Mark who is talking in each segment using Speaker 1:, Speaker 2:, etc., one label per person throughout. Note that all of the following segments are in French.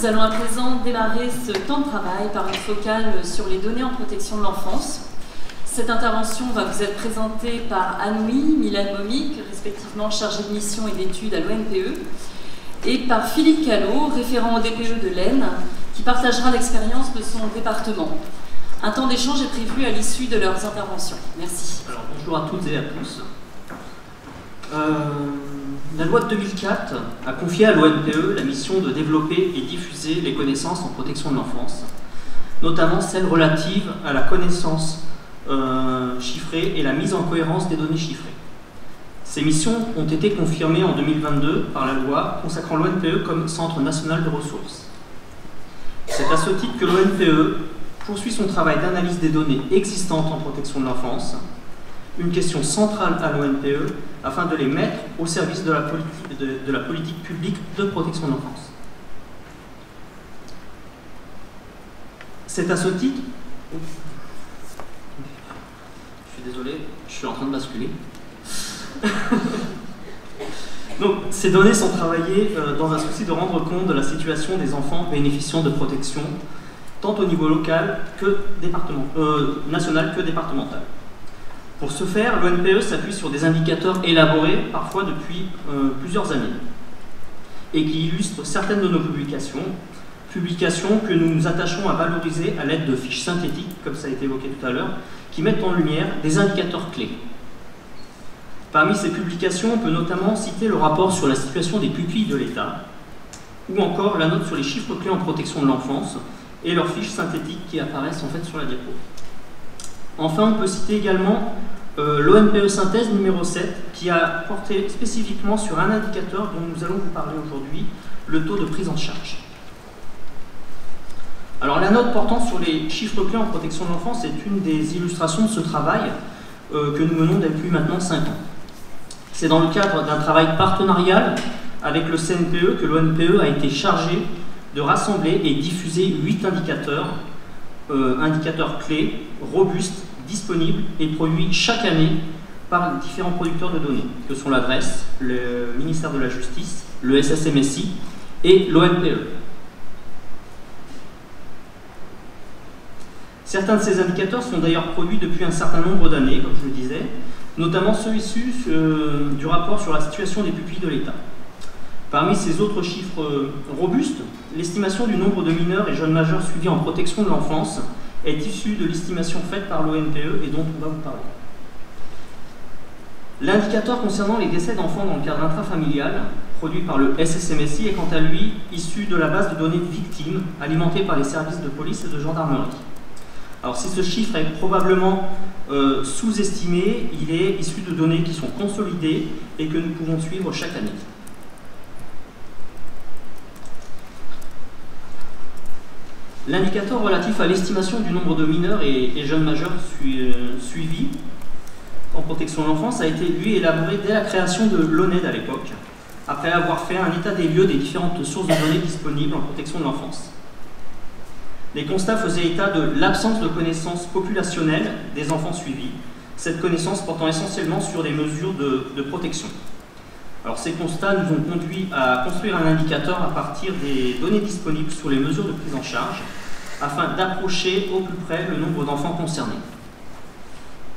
Speaker 1: Nous allons à présent démarrer ce temps de travail par une focale sur les données en protection de l'enfance. Cette intervention va vous être présentée par Anne-Louis, Mylène Momic, respectivement chargée de mission et d'études à l'ONPE, et par Philippe Callot, référent au DPE de l'Aisne, qui partagera l'expérience de son département. Un temps d'échange est prévu à l'issue de leurs interventions. Merci.
Speaker 2: Bonjour à toutes et à tous. Euh, la loi de 2004 a confié à l'ONPE la mission de développer et diffuser les connaissances en protection de l'enfance, notamment celles relatives à la connaissance euh, chiffrée et la mise en cohérence des données chiffrées. Ces missions ont été confirmées en 2022 par la loi consacrant l'ONPE comme Centre national de ressources. C'est à ce titre que l'ONPE poursuit son travail d'analyse des données existantes en protection de l'enfance, une question centrale à l'ONPE afin de les mettre au service de la politique, de, la politique publique de protection de l'enfance. C'est à ce titre... Je suis désolé, je suis en train de basculer. Donc, ces données sont travaillées euh, dans un souci de rendre compte de la situation des enfants bénéficiant de protection, tant au niveau local que département, euh, national que départemental. Pour ce faire, l'ONPE s'appuie sur des indicateurs élaborés parfois depuis euh, plusieurs années et qui illustrent certaines de nos publications, publications que nous nous attachons à valoriser à l'aide de fiches synthétiques, comme ça a été évoqué tout à l'heure, qui mettent en lumière des indicateurs clés. Parmi ces publications, on peut notamment citer le rapport sur la situation des pupilles de l'État, ou encore la note sur les chiffres clés en protection de l'enfance et leurs fiches synthétiques qui apparaissent en fait sur la diapo. Enfin, on peut citer également euh, l'ONPE synthèse numéro 7 qui a porté spécifiquement sur un indicateur dont nous allons vous parler aujourd'hui, le taux de prise en charge. Alors la note portant sur les chiffres clés en protection de l'enfance est une des illustrations de ce travail euh, que nous menons depuis maintenant 5 ans. C'est dans le cadre d'un travail partenarial avec le CNPE que l'ONPE a été chargé de rassembler et diffuser 8 indicateurs, euh, indicateurs clés, robustes disponibles et produits chaque année par différents producteurs de données, que sont l'adresse, le ministère de la Justice, le SSMSI et l'ONPE. Certains de ces indicateurs sont d'ailleurs produits depuis un certain nombre d'années, comme je le disais, notamment ceux issus euh, du rapport sur la situation des pupilles de l'État. Parmi ces autres chiffres euh, robustes, l'estimation du nombre de mineurs et jeunes majeurs suivis en protection de l'enfance est issue de l'estimation faite par l'ONPE et dont on va vous parler. L'indicateur concernant les décès d'enfants dans le cadre intrafamilial, produit par le SSMSI, est quant à lui issu de la base de données de victimes alimentée par les services de police et de gendarmerie. Alors si ce chiffre est probablement euh, sous-estimé, il est issu de données qui sont consolidées et que nous pouvons suivre chaque année. L'indicateur relatif à l'estimation du nombre de mineurs et, jeunes majeurs euh, suivis en protection de l'enfance a été, lui, élaboré dès la création de l'ONED à l'époque, après avoir fait un état des lieux des différentes sources de données disponibles en protection de l'enfance. Les constats faisaient état de l'absence de connaissances populationnelles des enfants suivis, cette connaissance portant essentiellement sur des mesures de, protection. Alors ces constats nous ont conduit à construire un indicateur à partir des données disponibles sur les mesures de prise en charge, afin d'approcher au plus près le nombre d'enfants concernés.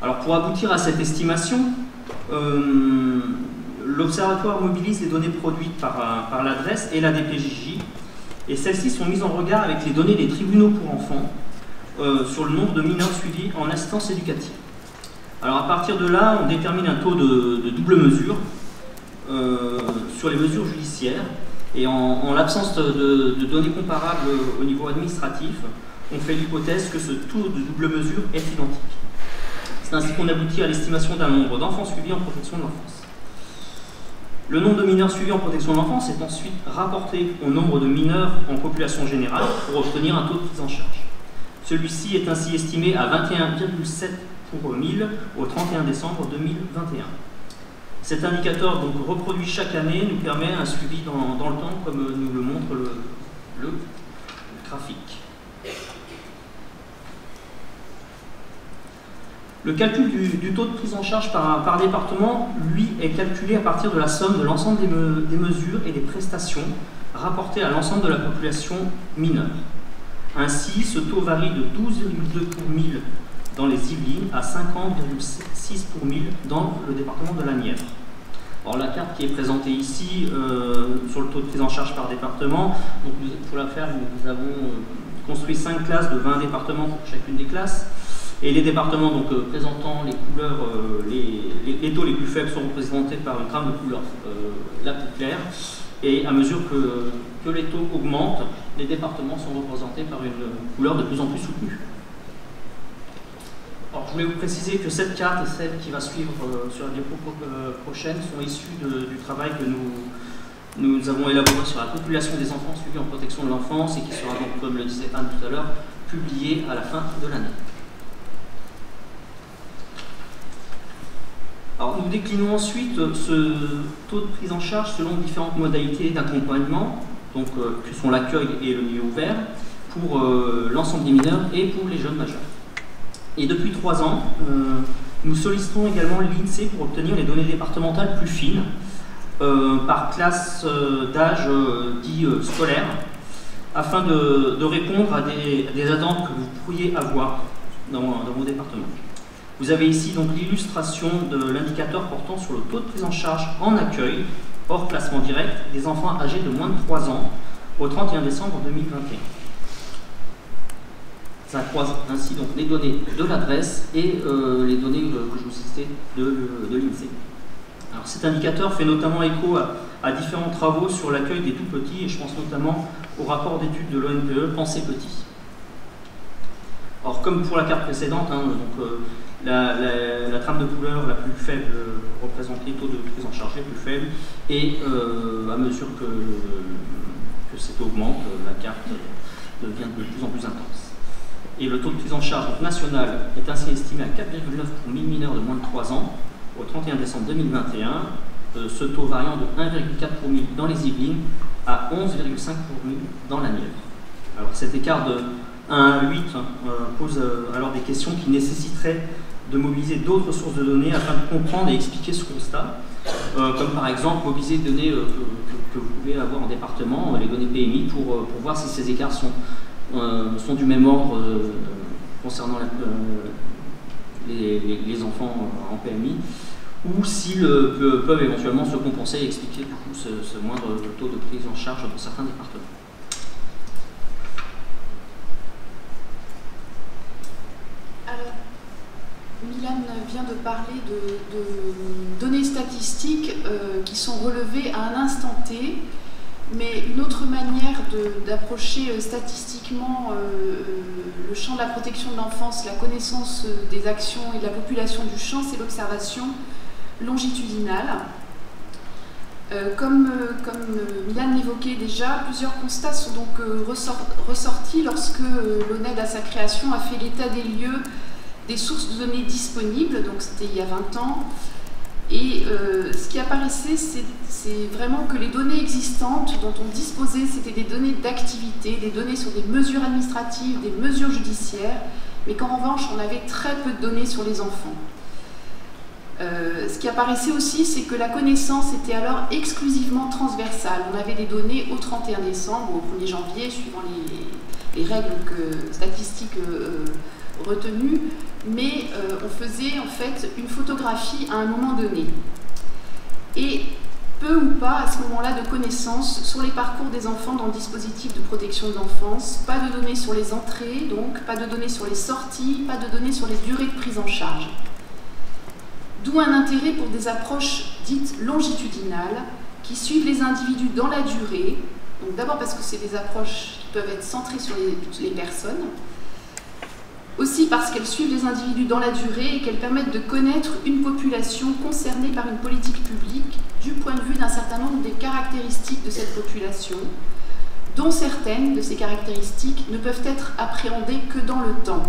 Speaker 2: Alors pour aboutir à cette estimation, euh, l'Observatoire mobilise les données produites par, par l'adresse et la DPJJ et celles-ci sont mises en regard avec les données des tribunaux pour enfants euh, sur le nombre de mineurs suivis en assistance éducative. Alors à partir de là, on détermine un taux de, double mesure euh, sur les mesures judiciaires et en, l'absence de, de, données comparables au niveau administratif, on fait l'hypothèse que ce taux de double mesure est identique. C'est ainsi qu'on aboutit à l'estimation d'un nombre d'enfants suivis en protection de l'enfance. Le nombre de mineurs suivis en protection de l'enfance est ensuite rapporté au nombre de mineurs en population générale pour obtenir un taux de prise en charge. Celui-ci est ainsi estimé à 21,7 pour 1000 au 31 décembre 2021. Cet indicateur, donc reproduit chaque année, nous permet un suivi dans, le temps, comme nous le montre le graphique. Le calcul du, taux de prise en charge par, département, lui, est calculé à partir de la somme de l'ensemble des, mesures et des prestations rapporté à l'ensemble de la population mineure. Ainsi, ce taux varie de 12,2 pour 1000 dans les Yvelines à 50,6 pour 1000 dans le département de la Nièvre. Alors la carte qui est présentée ici euh, sur le taux de prise en charge par département, donc pour la faire, nous avons euh, construit 5 classes de 20 départements pour chacune des classes. Et les départements donc, euh, présentant les couleurs, les, taux les plus faibles sont représentés par une trame de couleur la plus claire. Et à mesure que, que les taux augmentent, les départements sont représentés par une couleur de plus en plus soutenue. Je voulais vous préciser que cette carte et celle qui va suivre euh, sur la diapo euh, prochaine sont issues du travail que nous, avons élaboré sur la population des enfants suivis en protection de l'enfance et qui sera donc, comme le disait Anne tout à l'heure, publié à la fin de l'année. Nous déclinons ensuite ce taux de prise en charge selon différentes modalités d'accompagnement, euh, que sont l'accueil et le milieu ouvert, pour l'ensemble des mineurs et pour les jeunes majeurs. Et depuis trois ans, euh, nous sollicitons également l'INSEE pour obtenir les données départementales plus fines euh, par classe euh, d'âge dit scolaire, afin de, répondre à des, attentes que vous pourriez avoir dans, dans vos départements. Vous avez ici donc l'illustration de l'indicateur portant sur le taux de prise en charge en accueil, hors placement direct, des enfants âgés de moins de 3 ans au 31 décembre 2021. Ça croise ainsi donc les données de l'adresse et euh, les données que je vous citais de, de l'INSEE. Alors cet indicateur fait notamment écho à, différents travaux sur l'accueil des tout petits et je pense notamment au rapport d'études de l'ONPE Pensez Petit. Alors comme pour la carte précédente, hein, donc, euh, la, trame de couleur la plus faible représente les taux de prise en charge les plus faibles et euh, à mesure que, que cet augmente, la carte devient de plus en plus intense et le taux de prise en charge national est ainsi estimé à 4,9 pour 1000 mineurs de moins de 3 ans au 31 décembre 2021, euh, ce taux variant de 1,4 pour 1000 dans les Yvelines à 11,5 pour 1000 dans la Nièvre. Alors cet écart de 1 à 8 hein, euh, pose euh, alors des questions qui nécessiteraient de mobiliser d'autres sources de données afin de comprendre et expliquer ce constat, comme par exemple mobiliser des données que, vous pouvez avoir en département, les données PMI, pour, pour voir si ces écarts sont sont du même ordre euh, concernant euh, les, enfants en PMI, ou s'ils peuvent éventuellement se compenser et expliquer ce, moindre taux de prise en charge dans certains départements.
Speaker 3: Alors, Milan vient de parler de, données statistiques qui sont relevées à un instant T mais une autre manière d'approcher euh, statistiquement euh, euh, le champ de la protection de l'enfance, la connaissance des actions et de la population du champ, c'est l'observation longitudinale. comme, comme Milan l'évoquait déjà, plusieurs constats sont donc ressortis lorsque l'ONED à sa création a fait l'état des lieux des sources de données disponibles, donc c'était il y a 20 ans, et euh, ce qui apparaissait, c'est vraiment que les données existantes dont on disposait, c'était des données d'activité, des données sur des mesures administratives, des mesures judiciaires, mais qu'en revanche, on avait très peu de données sur les enfants. Euh, ce qui apparaissait aussi, c'est que la connaissance était alors exclusivement transversale. On avait des données au 31 décembre ou au 1er janvier, suivant les, règles statistiques euh, retenu, mais euh, on faisait en fait une photographie à un moment donné. Et peu ou pas à ce moment-là de connaissances sur les parcours des enfants dans le dispositif de protection de l'enfance, pas de données sur les entrées, donc pas de données sur les sorties, pas de données sur les durées de prise en charge. D'où un intérêt pour des approches dites longitudinales qui suivent les individus dans la durée, d'abord parce que c'est des approches qui peuvent être centrées sur les personnes, aussi parce qu'elles suivent les individus dans la durée et qu'elles permettent de connaître une population concernée par une politique publique du point de vue d'un certain nombre des caractéristiques de cette population, dont certaines de ces caractéristiques ne peuvent être appréhendées que dans le temps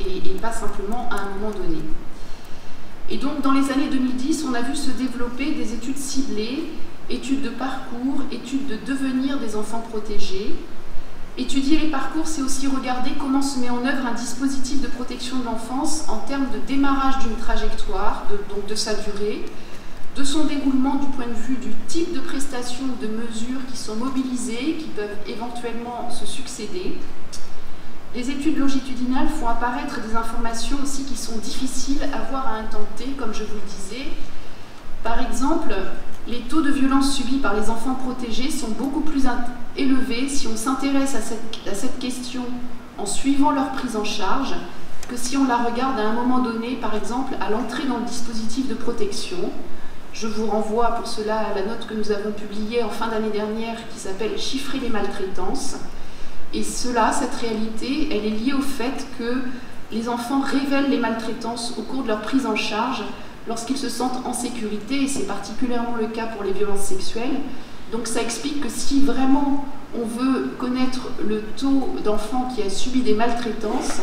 Speaker 3: et, pas simplement à un moment donné. Et donc dans les années 2010, on a vu se développer des études ciblées, études de parcours, études de devenir des enfants protégés, Étudier les parcours, c'est aussi regarder comment se met en œuvre un dispositif de protection de l'enfance en termes de démarrage d'une trajectoire, donc de sa durée, de son déroulement du point de vue du type de prestations, de mesures qui sont mobilisées, qui peuvent éventuellement se succéder. Les études longitudinales font apparaître des informations aussi qui sont difficiles à voir à intenter, comme je vous le disais. Par exemple, les taux de violence subis par les enfants protégés sont beaucoup plus élevés si on s'intéresse à cette, question en suivant leur prise en charge que si on la regarde à un moment donné, par exemple, à l'entrée dans le dispositif de protection. Je vous renvoie pour cela à la note que nous avons publiée en fin d'année dernière qui s'appelle Chiffrer les maltraitances. Et cela, cette réalité, elle est liée au fait que les enfants révèlent les maltraitances au cours de leur prise en charge lorsqu'ils se sentent en sécurité, et c'est particulièrement le cas pour les violences sexuelles. Donc ça explique que si vraiment on veut connaître le taux d'enfants qui a subi des maltraitances,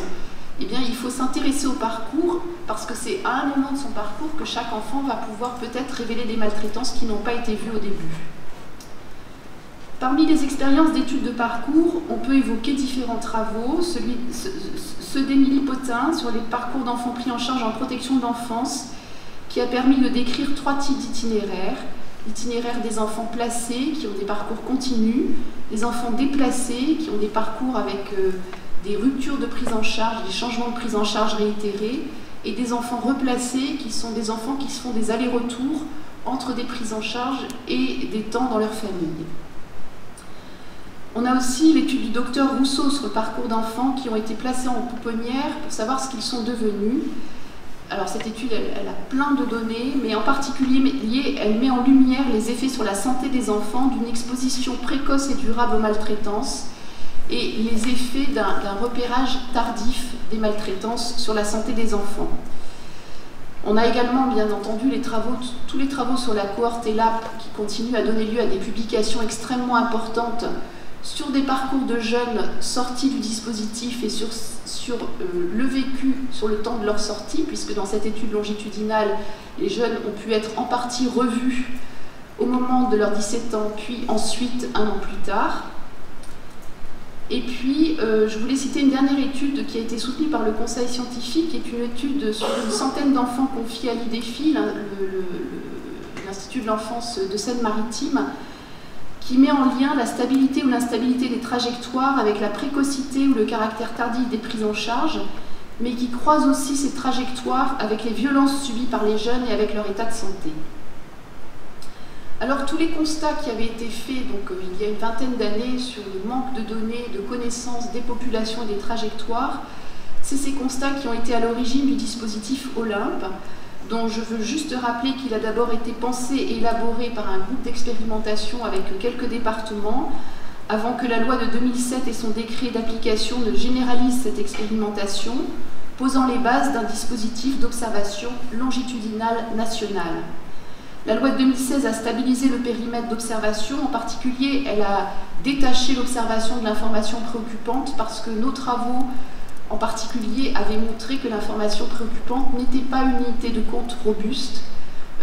Speaker 3: eh bien, il faut s'intéresser au parcours parce que c'est à un moment de son parcours que chaque enfant va pouvoir peut-être révéler des maltraitances qui n'ont pas été vues au début. Parmi les expériences d'études de parcours, on peut évoquer différents travaux, celui, ceux d'Émilie Potin sur les parcours d'enfants pris en charge en protection de l'enfance, qui a permis de décrire trois types d'itinéraires. L'itinéraire des enfants placés, qui ont des parcours continus, les enfants déplacés, qui ont des parcours avec euh, des ruptures de prise en charge, des changements de prise en charge réitérés, et des enfants replacés, qui sont des enfants qui se font des allers-retours entre des prises en charge et des temps dans leur famille. On a aussi l'étude du docteur Rousseau sur le parcours d'enfants qui ont été placés en pouponnière pour savoir ce qu'ils sont devenus. Alors cette étude, elle, a plein de données, mais en particulier, elle met en lumière les effets sur la santé des enfants d'une exposition précoce et durable aux maltraitances et les effets d'un repérage tardif des maltraitances sur la santé des enfants. On a également, bien entendu, tous les travaux sur la cohorte ELAP qui continuent à donner lieu à des publications extrêmement importantes sur des parcours de jeunes sortis du dispositif et sur, euh, le vécu sur le temps de leur sortie, puisque dans cette étude longitudinale, les jeunes ont pu être en partie revus au moment de leurs 17 ans, puis ensuite un an plus tard. Et puis, euh, je voulais citer une dernière étude qui a été soutenue par le Conseil scientifique, qui est une étude sur une centaine d'enfants confiés à l'IDEFI, l'Institut de l'enfance de Seine-Maritime, qui met en lien la stabilité ou l'instabilité des trajectoires avec la précocité ou le caractère tardif des prises en charge, mais qui croise aussi ces trajectoires avec les violences subies par les jeunes et avec leur état de santé. Alors tous les constats qui avaient été faits donc, euh, il y a une vingtaine d'années sur le manque de données, de connaissances des populations et des trajectoires, c'est ces constats qui ont été à l'origine du dispositif Olympe, dont je veux juste rappeler qu'il a d'abord été pensé et élaboré par un groupe d'expérimentation avec quelques départements, avant que la loi de 2007 et son décret d'application ne généralisent cette expérimentation, posant les bases d'un dispositif d'observation longitudinale nationale. La loi de 2016 a stabilisé le périmètre d'observation, en particulier elle a détaché l'observation de l'information préoccupante parce que nos travaux en particulier avait montré que l'information préoccupante n'était pas une unité de compte robuste,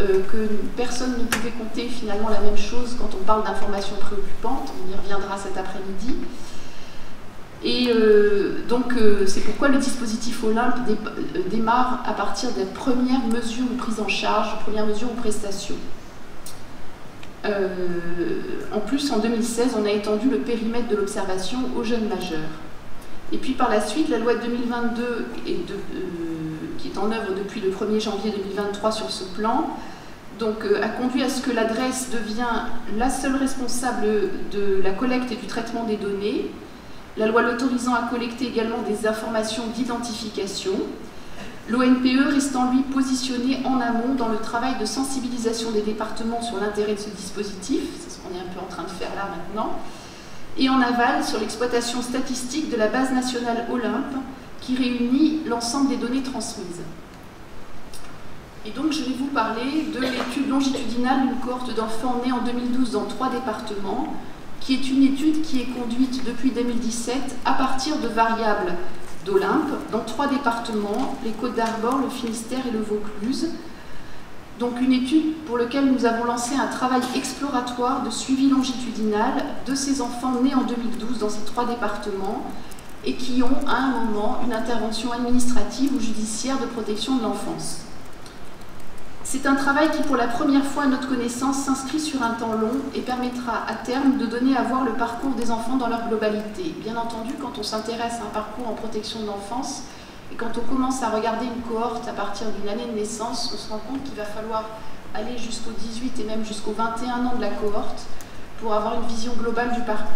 Speaker 3: euh, que personne ne pouvait compter finalement la même chose quand on parle d'information préoccupante, on y reviendra cet après-midi. Et euh, donc euh, c'est pourquoi le dispositif Olympe démarre à partir des premières mesures ou prises en charge, premières mesures ou prestations. en plus, en 2016, on a étendu le périmètre de l'observation aux jeunes majeurs. Et puis par la suite, la loi de 2022, euh, qui est en œuvre depuis le 1er janvier 2023 sur ce plan, donc, euh, a conduit à ce que l'adresse devient la seule responsable de la collecte et du traitement des données, la loi l'autorisant à collecter également des informations d'identification, l'ONPE restant lui positionné en amont dans le travail de sensibilisation des départements sur l'intérêt de ce dispositif, c'est ce qu'on est un peu en train de faire là maintenant, et en aval sur l'exploitation statistique de la base nationale Olympe qui réunit l'ensemble des données transmises. Et donc je vais vous parler de l'étude longitudinale d'une cohorte d'enfants nés en 2012 dans trois départements, qui est une étude qui est conduite depuis 2017 à partir de variables d'Olympe dans trois départements, les Côtes d'Armor, le Finistère et le Vaucluse, donc une étude pour laquelle nous avons lancé un travail exploratoire de suivi longitudinal de ces enfants nés en 2012 dans ces trois départements et qui ont à un moment une intervention administrative ou judiciaire de protection de l'enfance. C'est un travail qui, pour la première fois à notre connaissance, s'inscrit sur un temps long et permettra à terme de donner à voir le parcours des enfants dans leur globalité. Bien entendu, quand on s'intéresse à un parcours en protection de l'enfance et quand on commence à regarder une cohorte à partir d'une année de naissance, on se rend compte qu'il va falloir aller jusqu'au 18 et même jusqu'au 21 ans de la cohorte pour avoir une vision globale du parcours.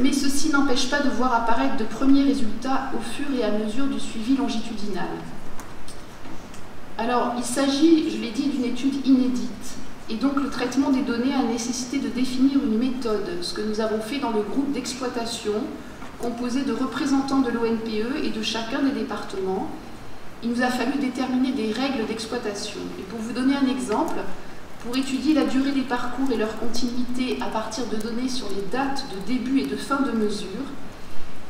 Speaker 3: Mais ceci n'empêche pas de voir apparaître de premiers résultats au fur et à mesure du suivi longitudinal. Alors, il s'agit, je l'ai dit, d'une étude inédite. Et donc, le traitement des données a nécessité de définir une méthode, ce que nous avons fait dans le groupe d'exploitation, composé de représentants de l'ONPE et de chacun des départements. Il nous a fallu déterminer des règles d'exploitation. Et pour vous donner un exemple, pour étudier la durée des parcours et leur continuité à partir de données sur les dates de début et de fin de mesure,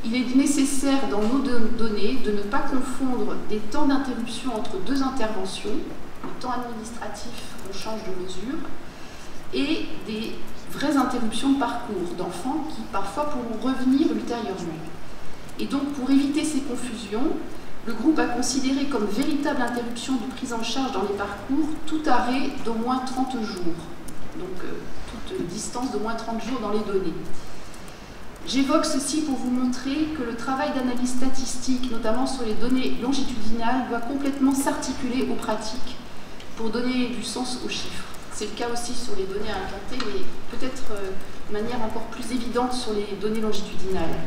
Speaker 3: il est nécessaire dans nos données de ne pas confondre des temps d'interruption entre deux interventions, le temps administratif on change de mesure, et des vraies interruptions de parcours d'enfants qui parfois pourront revenir ultérieurement. Et donc pour éviter ces confusions, le groupe a considéré comme véritable interruption de prise en charge dans les parcours tout arrêt d'au moins 30 jours, donc euh, toute distance d'au moins 30 jours dans les données. J'évoque ceci pour vous montrer que le travail d'analyse statistique, notamment sur les données longitudinales, doit complètement s'articuler aux pratiques pour donner du sens aux chiffres. C'est le cas aussi sur les données incartées, mais peut-être euh, de manière encore plus évidente sur les données longitudinales.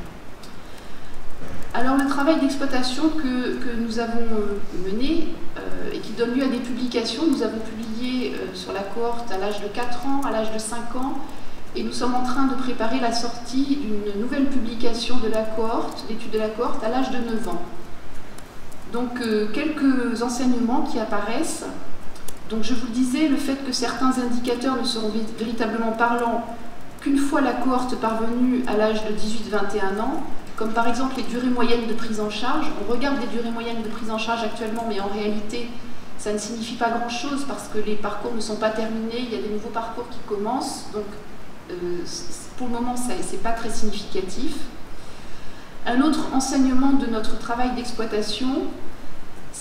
Speaker 3: Alors le travail d'exploitation que, nous avons euh, mené euh, et qui donne lieu à des publications, nous avons publié sur la cohorte à l'âge de 4 ans, à l'âge de 5 ans, et nous sommes en train de préparer la sortie d'une nouvelle publication de la cohorte, l'étude de la cohorte, à l'âge de 9 ans. Donc quelques enseignements qui apparaissent. Donc je vous le disais, le fait que certains indicateurs ne seront véritablement parlants qu'une fois la cohorte parvenue à l'âge de 18-21 ans, comme par exemple les durées moyennes de prise en charge. On regarde les durées moyennes de prise en charge actuellement, mais en réalité, ça ne signifie pas grand-chose parce que les parcours ne sont pas terminés, il y a des nouveaux parcours qui commencent. Donc euh, pour le moment, ce n'est pas très significatif. Un autre enseignement de notre travail d'exploitation,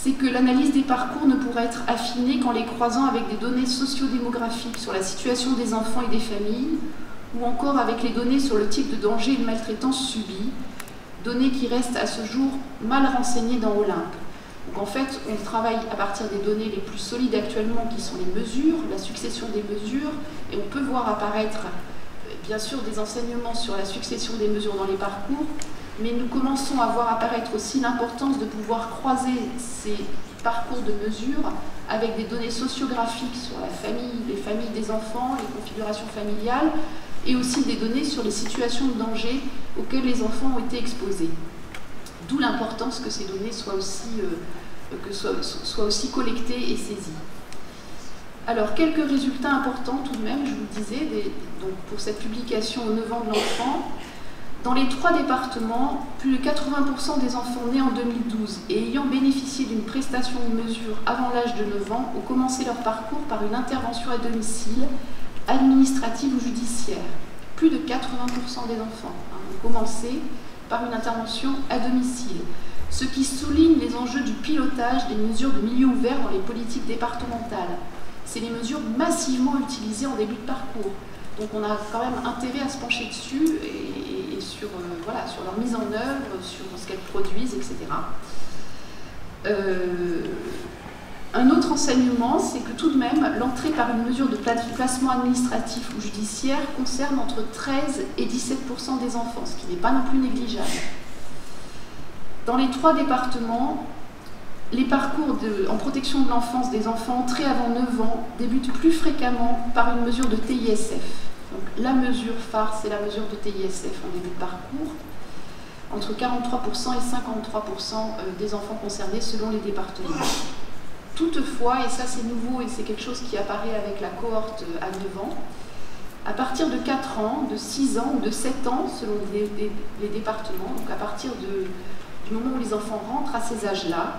Speaker 3: c'est que l'analyse des parcours ne pourra être affinée qu'en les croisant avec des données sociodémographiques sur la situation des enfants et des familles, ou encore avec les données sur le type de danger et de maltraitance subie, données qui restent à ce jour mal renseignées dans Olympe. Donc en fait, on travaille à partir des données les plus solides actuellement, qui sont les mesures, la succession des mesures, et on peut voir apparaître bien sûr des enseignements sur la succession des mesures dans les parcours, mais nous commençons à voir apparaître aussi l'importance de pouvoir croiser ces parcours de mesures avec des données sociographiques sur la famille, les familles des enfants, les configurations familiales, et aussi des données sur les situations de danger auxquelles les enfants ont été exposés. D'où l'importance que ces données soient aussi, euh, que soient aussi collectées et saisies. Alors, quelques résultats importants tout de même, je vous le disais, donc pour cette publication au 9 ans de l'enfant. Dans les trois départements, plus de 80% des enfants nés en 2012 et ayant bénéficié d'une prestation ou mesure avant l'âge de 9 ans ont commencé leur parcours par une intervention à domicile, administrative ou judiciaire. Plus de 80% des enfants hein, ont commencé par une intervention à domicile, ce qui souligne les enjeux du pilotage des mesures de milieu ouvert dans les politiques départementales c'est les mesures massivement utilisées en début de parcours. Donc on a quand même intérêt à se pencher dessus et, sur, euh, sur leur mise en œuvre, sur ce qu'elles produisent, etc. Euh, un autre enseignement, c'est que tout de même, l'entrée par une mesure de placement administratif ou judiciaire concerne entre 13 et 17% des enfants, ce qui n'est pas non plus négligeable. Dans les trois départements, les parcours en protection de l'enfance des enfants entrés avant 9 ans débutent plus fréquemment par une mesure de TISF. La mesure phare, c'est la mesure de TISF en début de parcours, entre 43% et 53% euh, des enfants concernés selon les départements. Toutefois, et ça c'est nouveau et c'est quelque chose qui apparaît avec la cohorte euh, à 9 ans, à partir de 4 ans, de 6 ans ou de 7 ans selon les, départements, donc à partir du moment où les enfants rentrent à ces âges-là,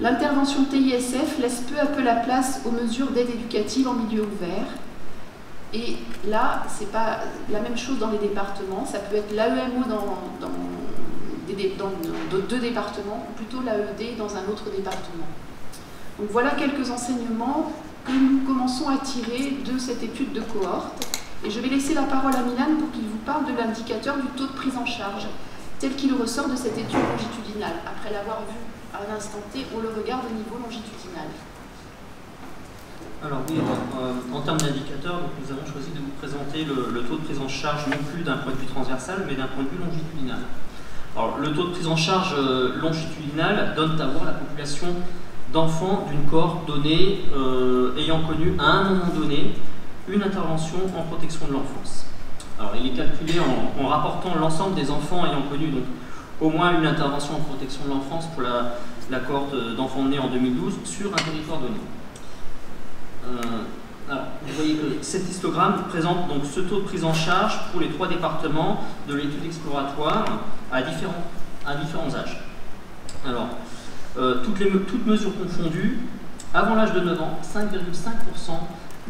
Speaker 3: L'intervention TISF laisse peu à peu la place aux mesures d'aide éducative en milieu ouvert. Et là, ce n'est pas la même chose dans les départements. Ça peut être l'AEMO dans, dans, deux départements, ou plutôt l'AED dans un autre département. Donc voilà quelques enseignements que nous commençons à tirer de cette étude de cohorte. Et je vais laisser la parole à Milan pour qu'il vous parle de l'indicateur du taux de prise en charge, tel qu'il ressort de cette étude longitudinale. Après l'avoir vu à l'instant T, on le regarde au niveau longitudinal.
Speaker 2: Alors oui, en, termes d'indicateurs, nous avons choisi de vous présenter le, taux de prise en charge non plus d'un point de vue transversal, mais d'un point de vue longitudinal. Alors, le taux de prise en charge euh, longitudinal donne à voir la population d'enfants d'une cohorte donnée euh, ayant connu à un moment donné une intervention en protection de l'enfance. Alors, il est calculé en, rapportant l'ensemble des enfants ayant connu donc, au moins une intervention en protection de l'enfance pour la, la cohorte d'enfants nés en 2012 sur un territoire donné. Euh, alors, vous voyez que cet histogramme présente donc ce taux de prise en charge pour les trois départements de l'étude exploratoire à différents, âges. Alors, euh, toutes mesures confondues, avant l'âge de 9 ans, 5,5%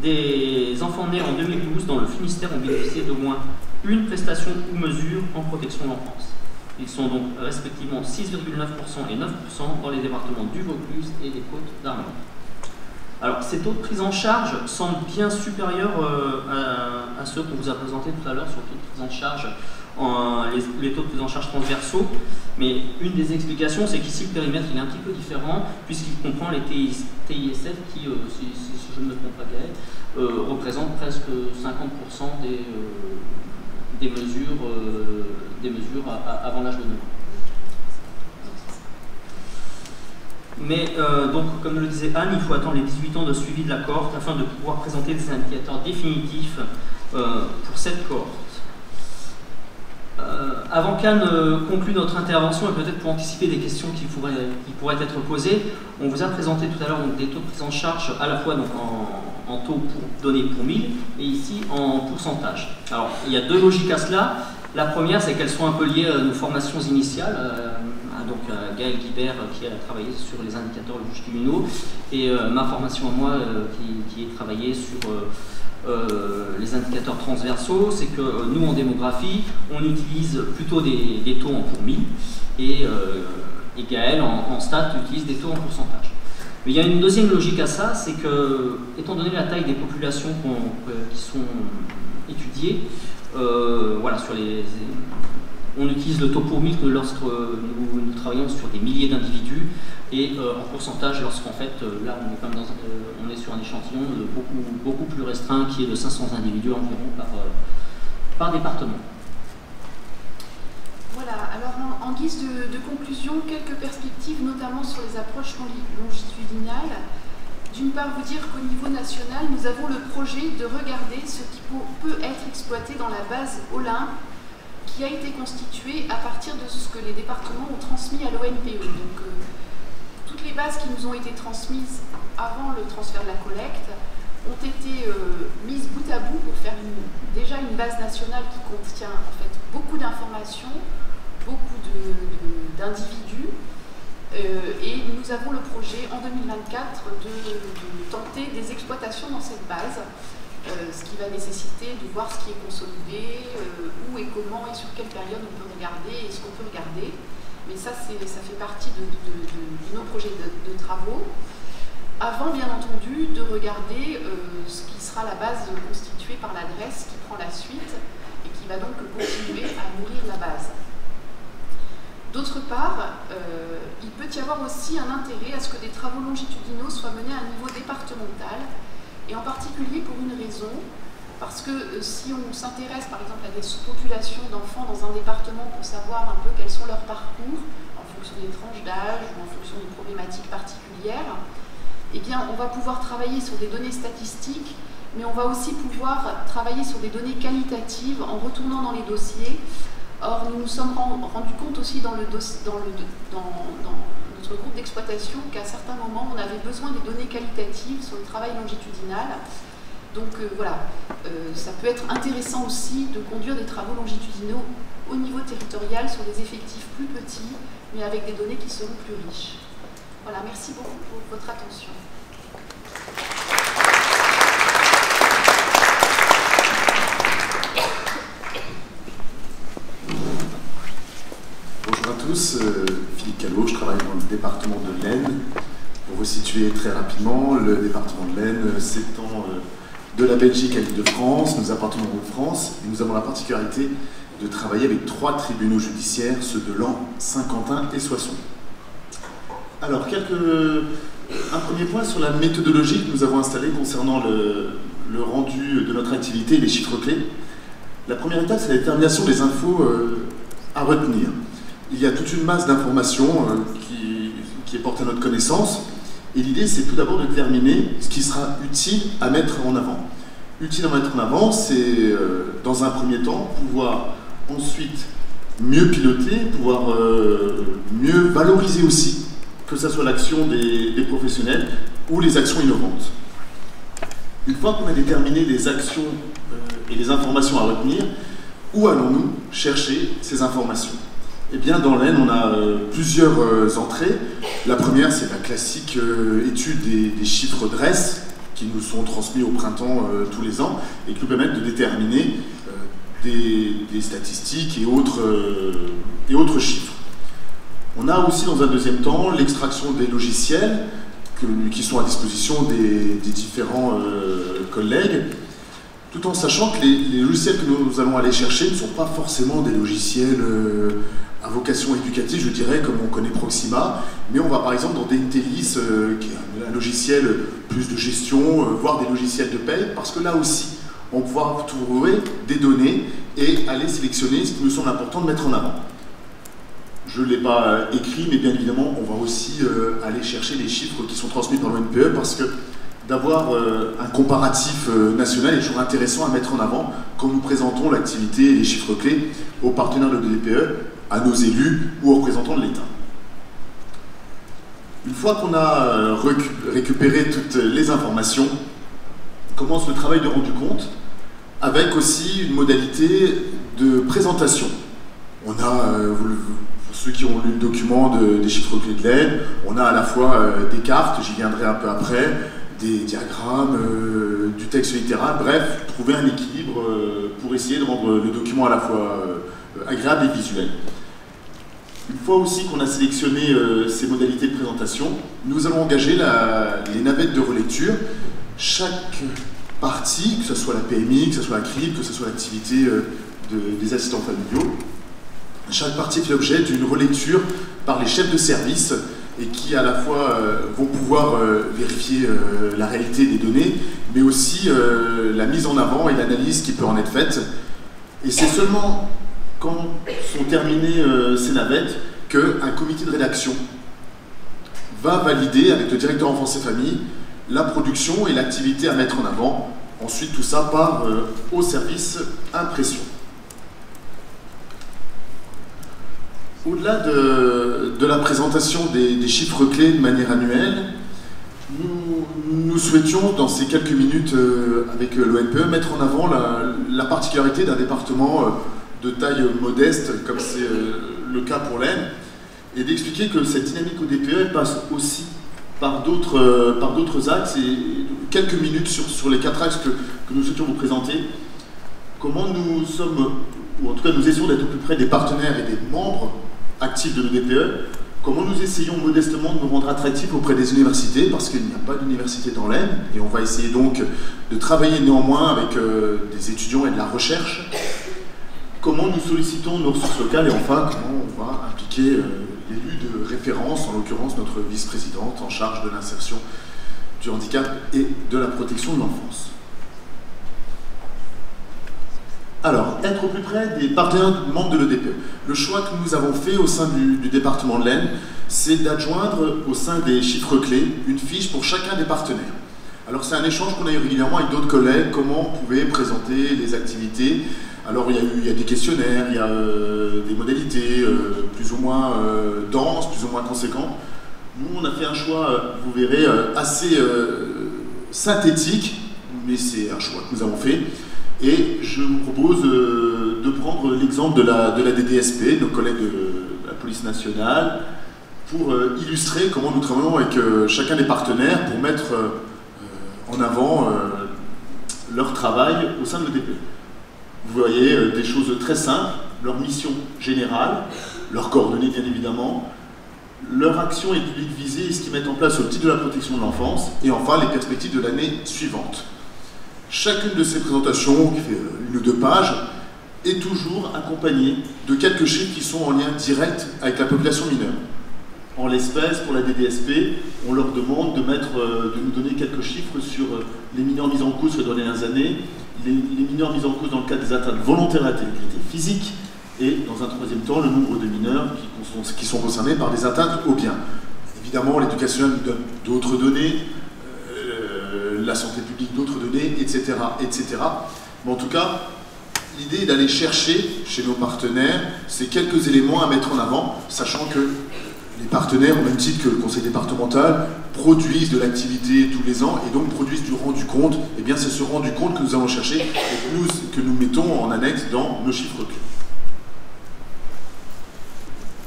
Speaker 2: des enfants nés en 2012 dans le Finistère ont bénéficié d'au moins une prestation ou mesure en protection de l'enfance. Ils sont donc respectivement 6,9% et 9% dans les départements du Vaucluse et des Côtes d'Armor. Alors, ces taux de prise en charge semblent bien supérieurs euh, à, ceux qu'on vous a présentés tout à l'heure sur le taux de prise en charge, les, taux de prise en charge transversaux. Mais une des explications, c'est qu'ici, le périmètre est un petit peu différent, puisqu'il comprend les TISF qui, euh, si, je ne me trompe pas, euh, représentent presque 50% des, des, mesures, des mesures avant l'âge de 9 ans. Mais euh, donc, comme le disait Anne, il faut attendre les 18 ans de suivi de la cohorte afin de pouvoir présenter des indicateurs définitifs euh, pour cette cohorte. Euh, avant qu'Anne conclue notre intervention et peut-être pour anticiper des questions qui pourraient, être posées, on vous a présenté tout à l'heure des taux de prise en charge à la fois donc, en, taux pour, donnés pour 1000 et ici en pourcentage. Alors, il y a deux logiques à cela. La première, c'est qu'elles sont un peu liées à nos formations initiales donc euh, Gaël Guibert euh, qui a travaillé sur les indicateurs longitudinaux et euh, ma formation à moi qui, qui est travaillée sur les indicateurs transversaux, c'est que nous en démographie, on utilise plutôt des, taux en fourmis et, et Gaël en, en stats utilise des taux en pourcentage. Mais il y a une deuxième logique à ça, c'est que, étant donné la taille des populations qui sont étudiées, voilà, sur les, on utilise le taux pour que lorsque nous, travaillons sur des milliers d'individus et euh, en pourcentage lorsqu'en fait, euh, là on est, dans, euh, on est sur un échantillon beaucoup, beaucoup plus restreint qui est de 500 individus environ par, par département.
Speaker 3: Voilà, alors en, guise de, conclusion, quelques perspectives, notamment sur les approches longitudinales. D'une part, vous dire qu'au niveau national, nous avons le projet de regarder ce qui peut être exploité dans la base Olympe qui a été constitué à partir de ce que les départements ont transmis à l'ONPE. Donc, euh, toutes les bases qui nous ont été transmises avant le transfert de la collecte ont été euh, mises bout à bout pour faire déjà une base nationale qui contient en fait beaucoup d'informations, beaucoup d'individus. Euh, et nous avons le projet en 2024 de tenter des exploitations dans cette base ce qui va nécessiter de voir ce qui est consolidé, euh, où et comment et sur quelle période on peut regarder et ce qu'on peut regarder. Mais ça, ça fait partie de, nos projets de, travaux. Avant, bien entendu, de regarder euh, ce qui sera la base constituée par l'adresse qui prend la suite et qui va donc continuer à nourrir la base. D'autre part, il peut y avoir aussi un intérêt à ce que des travaux longitudinaux soient menés à un niveau départemental et en particulier pour une raison, parce que euh, si on s'intéresse par exemple à des sous-populations d'enfants dans un département pour savoir un peu quels sont leurs parcours, en fonction des tranches d'âge ou en fonction de problématiques particulières, eh bien on va pouvoir travailler sur des données statistiques, mais on va aussi pouvoir travailler sur des données qualitatives en retournant dans les dossiers. Or, nous nous sommes rendus compte aussi dans le, dans dans groupe d'exploitation qu'à certains moments, on avait besoin des données qualitatives sur le travail longitudinal. Donc euh, voilà, euh, ça peut être intéressant aussi de conduire des travaux longitudinaux au niveau territorial sur des effectifs plus petits, mais avec des données qui seront plus riches. Voilà, merci beaucoup pour votre attention.
Speaker 4: Bonjour à tous, euh, Philippe Callot, je travaille dans le département de l'Aisne pour vous situer très rapidement, le département de l'Aisne s'étend de la Belgique à l'île de France, nous appartenons aux France et nous avons la particularité de travailler avec trois tribunaux judiciaires, ceux de Lens, Saint-Quentin et Soissons. Alors, quelques, un premier point sur la méthodologie que nous avons installée concernant le, rendu de notre activité et les chiffres clés. La première étape, c'est la détermination des infos euh, à retenir. Il y a toute une masse d'informations euh, qui, est portée à notre connaissance, et l'idée, c'est tout d'abord de déterminer ce qui sera utile à mettre en avant. Utile à mettre en avant, c'est euh, dans un premier temps pouvoir ensuite mieux piloter, pouvoir mieux valoriser aussi, que ce soit l'action des, professionnels ou les actions innovantes. Une fois qu'on a déterminé les actions euh, et les informations à retenir, où allons-nous chercher ces informations? Eh bien, dans l'Aisne, on a euh, plusieurs euh, entrées. La première, c'est la classique étude des, chiffres DRESS qui nous sont transmis au printemps tous les ans et qui nous permettent de déterminer des, statistiques et autres, et autres chiffres. On a aussi, dans un deuxième temps, l'extraction des logiciels qui sont à disposition des, différents euh, collègues, tout en sachant que les, logiciels que nous, allons aller chercher ne sont pas forcément des logiciels euh, à vocation éducative, je dirais, comme on connaît Proxima, mais on va par exemple dans Dentelis, euh, qui est un, logiciel plus de gestion, voire des logiciels de paie, parce que là aussi, on va pouvoir trouver des données et aller sélectionner ce qui nous semble important de mettre en avant. Je ne l'ai pas euh, écrit, mais bien évidemment, on va aussi euh, aller chercher les chiffres qui sont transmis par l'ONPE parce que d'avoir euh, un comparatif national est toujours intéressant à mettre en avant quand nous présentons l'activité et les chiffres clés aux partenaires de l'ODPE, à nos élus ou aux représentants de l'État. Une fois qu'on a récupéré toutes les informations, commence le travail de rendu compte avec aussi une modalité de présentation. On a, vous, ceux qui ont lu le document des chiffres clés de l'aide, on a à la fois euh, des cartes, j'y viendrai un peu après, des diagrammes, euh, du texte littéral, bref, trouver un équilibre euh, pour essayer de rendre le document à la fois agréable et visuel. Une fois aussi qu'on a sélectionné ces modalités de présentation, nous allons engager les navettes de relecture. Chaque partie, que ce soit la PMI, que ce soit la CRIP, que ce soit l'activité des assistants familiaux, chaque partie fait l'objet d'une relecture par les chefs de service et qui à la fois euh, vont pouvoir euh, vérifier euh, la réalité des données, mais aussi la mise en avant et l'analyse qui peut en être faite. Et c'est seulement quand sont terminées ces navettes qu'un comité de rédaction va valider avec le directeur enfance et famille la production et l'activité à mettre en avant. Ensuite, tout ça part au service impression. Au-delà de, la présentation des, chiffres clés de manière annuelle, nous, souhaitions, dans ces quelques minutes euh, avec l'ONPE, mettre en avant la, particularité d'un département euh, de taille modeste, comme c'est euh, le cas pour l'Aisne, et d'expliquer que cette dynamique au DPE passe aussi par d'autres axes, et quelques minutes sur, les quatre axes que, nous souhaitions vous présenter. Comment nous sommes, ou en tout cas nous essayons d'être au plus près des partenaires et des membres actifs de l'UDPE, comment nous essayons modestement de nous rendre attractifs auprès des universités, parce qu'il n'y a pas d'université dans l'Aisne, et on va essayer donc de travailler néanmoins avec euh, des étudiants et de la recherche. Comment nous sollicitons nos ressources locales, et enfin, comment on va impliquer euh, l'élu de référence, en l'occurrence notre vice-présidente en charge de l'insertion du handicap et de la protection de l'enfance. Alors, être au plus près des partenaires membres de l'EDPE. Le choix que nous avons fait au sein du, département de l'Aisne, c'est d'adjoindre au sein des chiffres clés une fiche pour chacun des partenaires. Alors c'est un échange qu'on a eu régulièrement avec d'autres collègues, comment on pouvait présenter les activités. Alors il y a, des questionnaires, il y a euh, des modalités euh, plus ou moins euh, denses, plus ou moins conséquentes. Nous on a fait un choix, vous verrez, assez synthétique, mais c'est un choix que nous avons fait. Et je vous propose de prendre l'exemple de la, de la DDSP, nos collègues de, la police nationale, pour illustrer comment nous travaillons avec chacun des partenaires pour mettre en avant leur travail au sein de l'EDP. Vous voyez des choses très simples, leur mission générale, leurs coordonnées bien évidemment, leur action et public visé et ce qu'ils mettent en place au titre de la protection de l'enfance, et enfin les perspectives de l'année suivante. Chacune de ces présentations, qui fait une ou deux pages, est toujours accompagnée de quelques chiffres qui sont en lien direct avec la population mineure. En l'espèce, pour la DDSP, on leur demande de, mettre, de nous donner quelques chiffres sur les mineurs mis en cause sur les dernières années, les, mineurs mis en cause dans le cadre des atteintes volontaires à l'intégrité physique, et dans un troisième temps, le nombre de mineurs qui sont, concernés par des atteintes aux biens. Évidemment, l'éducation nous donne d'autres données, euh, la santé publique d'autres données, etc., etc. Mais en tout cas, l'idée est d'aller chercher chez nos partenaires ces quelques éléments à mettre en avant, sachant que les partenaires, au même titre que le conseil départemental, produisent de l'activité tous les ans et donc produisent du rendu compte. Et eh bien, c'est ce rendu compte que nous allons chercher et que nous, que nous mettons en annexe dans nos chiffres clés.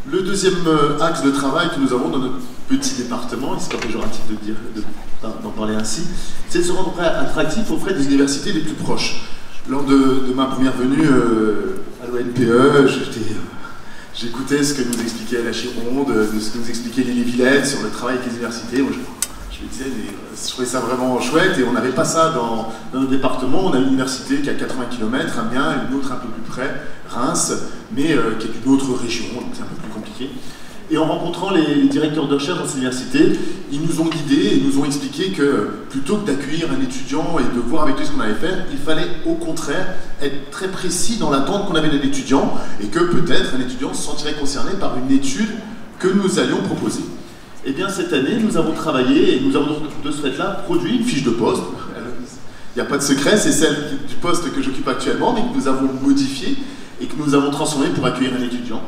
Speaker 4: Le deuxième euh, axe de travail que nous avons dans notre petit département, et c'est pas péjoratif de dire, d'en parler ainsi, c'est de se rendre attractif auprès des universités les plus proches. Lors de, ma première venue euh, à l'ONPE, euh, j'écoutais ce que nous expliquait la Chironde, ce que nous expliquait Lily Villette sur le travail avec les universités. je, me disais, je trouvais ça vraiment chouette et on n'avait pas ça dans, dans, notre département. On a une université qui a 80 km, Amiens, une autre un peu plus près, Reims, mais qui est d'une autre région, donc c'est un peu plus compliqué. Et en rencontrant les directeurs de recherche dans ces universités, ils nous ont guidés et nous ont expliqué que plutôt que d'accueillir un étudiant et de voir avec lui ce qu'on allait faire, il fallait au contraire être très précis dans l'attente qu'on avait de l'étudiant et que peut-être un étudiant se sentirait concerné par une étude que nous allions proposer. Eh bien cette année, nous avons travaillé et nous avons de ce fait-là produit une fiche de poste. Il n'y a pas de secret, c'est celle du poste que j'occupe actuellement, mais que nous avons modifié et que nous avons transformé pour accueillir un étudiant.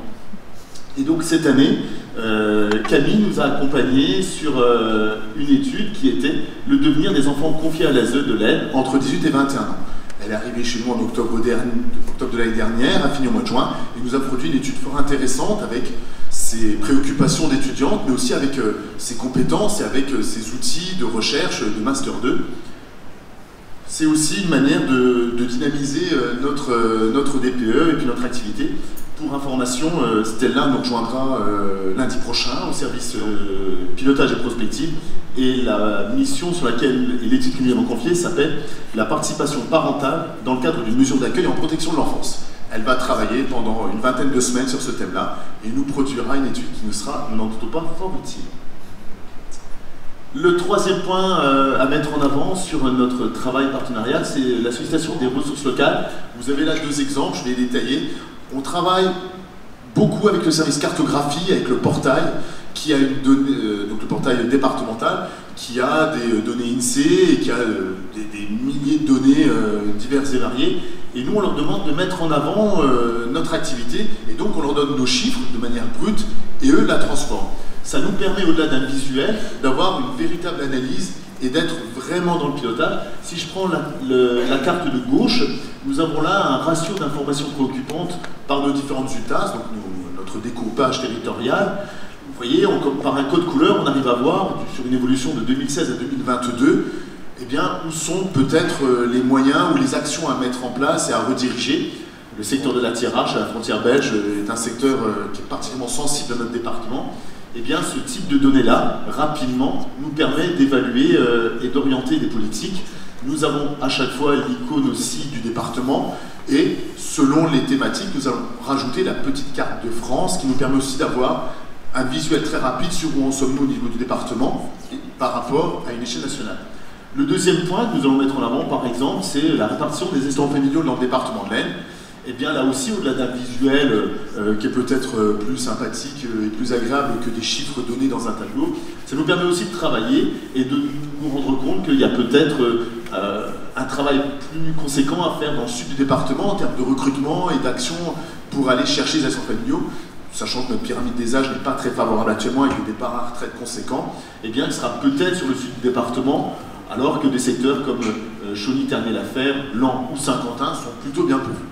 Speaker 4: Et donc cette année, euh, Camille nous a accompagnés sur euh, une étude qui était le devenir des enfants confiés à l'ASE de l'aide entre 18 et 21 ans. Elle est arrivée chez nous en octobre, de l'année dernière, a fini au mois de juin, et nous a produit une étude fort intéressante avec ses préoccupations d'étudiante, mais aussi avec euh, ses compétences et avec ses outils de recherche de Master 2. C'est aussi une manière de, dynamiser notre, notre DPE et puis notre activité pour information, euh, Stella nous rejoindra euh, lundi prochain au service euh, pilotage et prospective. Et la mission sur laquelle, et l'étude que nous confiée s'appelle la participation parentale dans le cadre d'une mesure d'accueil en protection de l'enfance. Elle va travailler pendant une vingtaine de semaines sur ce thème-là et nous produira une étude qui nous sera, n'en doute pas, fort utile. Le troisième point à mettre en avant sur notre travail partenarial, c'est la sollicitation des ressources locales. Vous avez là deux exemples, je vais les détailler. On travaille beaucoup avec le service cartographie, avec le portail, qui a euh, donc le portail départemental, qui a des euh, données INSEE et qui a euh, des, milliers de données diverses et variées. Et nous, on leur demande de mettre en avant notre activité, et donc on leur donne nos chiffres de manière brute, et eux la transforment. Ça nous permet, au-delà d'un visuel, d'avoir une véritable analyse et d'être vraiment dans le pilotage. Si je prends la, carte de gauche, nous avons là un ratio d'informations préoccupantes par nos différentes UTAS, donc notre découpage territorial. Vous voyez, par un code couleur, on arrive à voir, sur une évolution de 2016 à 2022, eh bien, où sont peut-être euh, les moyens ou les actions à mettre en place et à rediriger. Le secteur de la tirage à la frontière belge est un secteur euh, qui est particulièrement sensible à notre département eh bien, ce type de données-là, rapidement, nous permet d'évaluer euh, et d'orienter des politiques. Nous avons à chaque fois l'icône aussi du département et selon les thématiques, nous allons rajouter la petite carte de France qui nous permet aussi d'avoir un visuel très rapide sur où en sommes-nous au niveau du département par rapport à une échelle nationale. Le deuxième point que nous allons mettre en avant, par exemple, c'est la répartition des estampes familiaux dans le département de l'Aisne eh bien là aussi, au-delà d'un visuel euh, qui est peut-être euh, plus sympathique euh, et plus agréable que des chiffres donnés dans un tableau, ça nous permet aussi de travailler et de nous rendre compte qu'il y a peut-être un travail plus conséquent à faire dans le sud du département en termes de recrutement et d'action pour aller chercher les actions familiaux sachant que notre pyramide des âges n'est pas très favorable actuellement avec des départs à retraite conséquents, eh bien, il sera peut-être sur le sud du département, alors que des secteurs comme Chauny, Ternay-Lafer, Lan ou Saint-Quentin sont plutôt bien pourvus.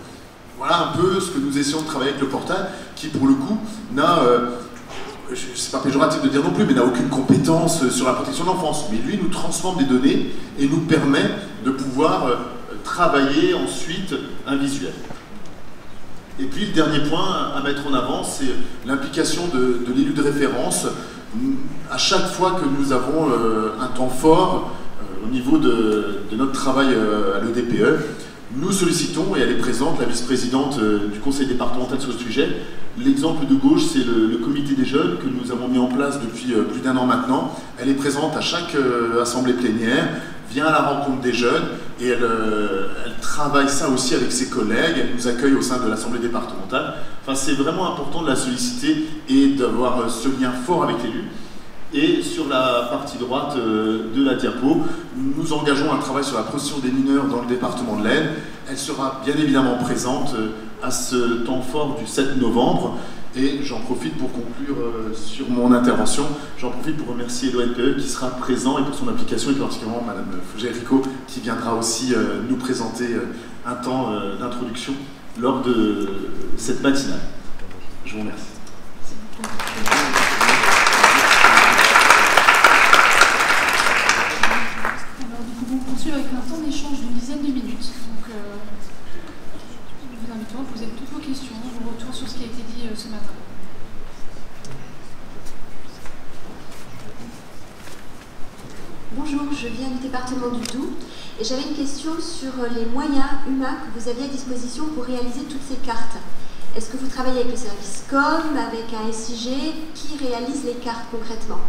Speaker 4: Voilà un peu ce que nous essayons de travailler avec le portail, qui pour le coup n'a, euh, c'est pas péjoratif de dire non plus, mais n'a aucune compétence sur la protection de l'enfance. Mais lui nous transforme des données et nous permet de pouvoir euh, travailler ensuite un visuel. Et puis le dernier point à mettre en avant, c'est l'implication de, l'élu de référence à chaque fois que nous avons un temps fort au niveau de, de notre travail à l'EDPE, nous sollicitons, et elle est présente, la vice-présidente du conseil départemental sur le sujet, L'exemple de gauche, c'est le, comité des jeunes que nous avons mis en place depuis euh, plus d'un an maintenant. Elle est présente à chaque euh, assemblée plénière, vient à la rencontre des jeunes et euh, elle, travaille ça aussi avec ses collègues. Elle nous accueille au sein de l'assemblée départementale. Enfin, c'est vraiment important de la solliciter et d'avoir ce lien fort avec l'élu. Et sur la partie droite de la diapo, nous engageons un travail sur la protection des mineurs dans le département de l'Aisne. Elle sera bien évidemment présente à ce temps fort du 7 novembre. Et j'en profite pour conclure euh, sur mon intervention. J'en profite pour remercier l'ONPE qui sera présent et pour son implication, et particulièrement Madame Fougérico qui viendra aussi euh, nous présenter euh, un temps d'introduction lors de cette matinale. Je vous remercie.
Speaker 3: Alors, du coup, poursuivre avec un temps d'échange d'une dizaine de minutes. Vous poser toutes vos questions, vos retours sur ce qui a été dit euh, ce matin.
Speaker 5: Bonjour, je viens du et j'avais une question sur euh, les moyens humains que vous aviez à disposition pour réaliser toutes ces cartes. Est-ce que vous travaillez avec le service COM, avec un SIG Qui réalise les cartes concrètement?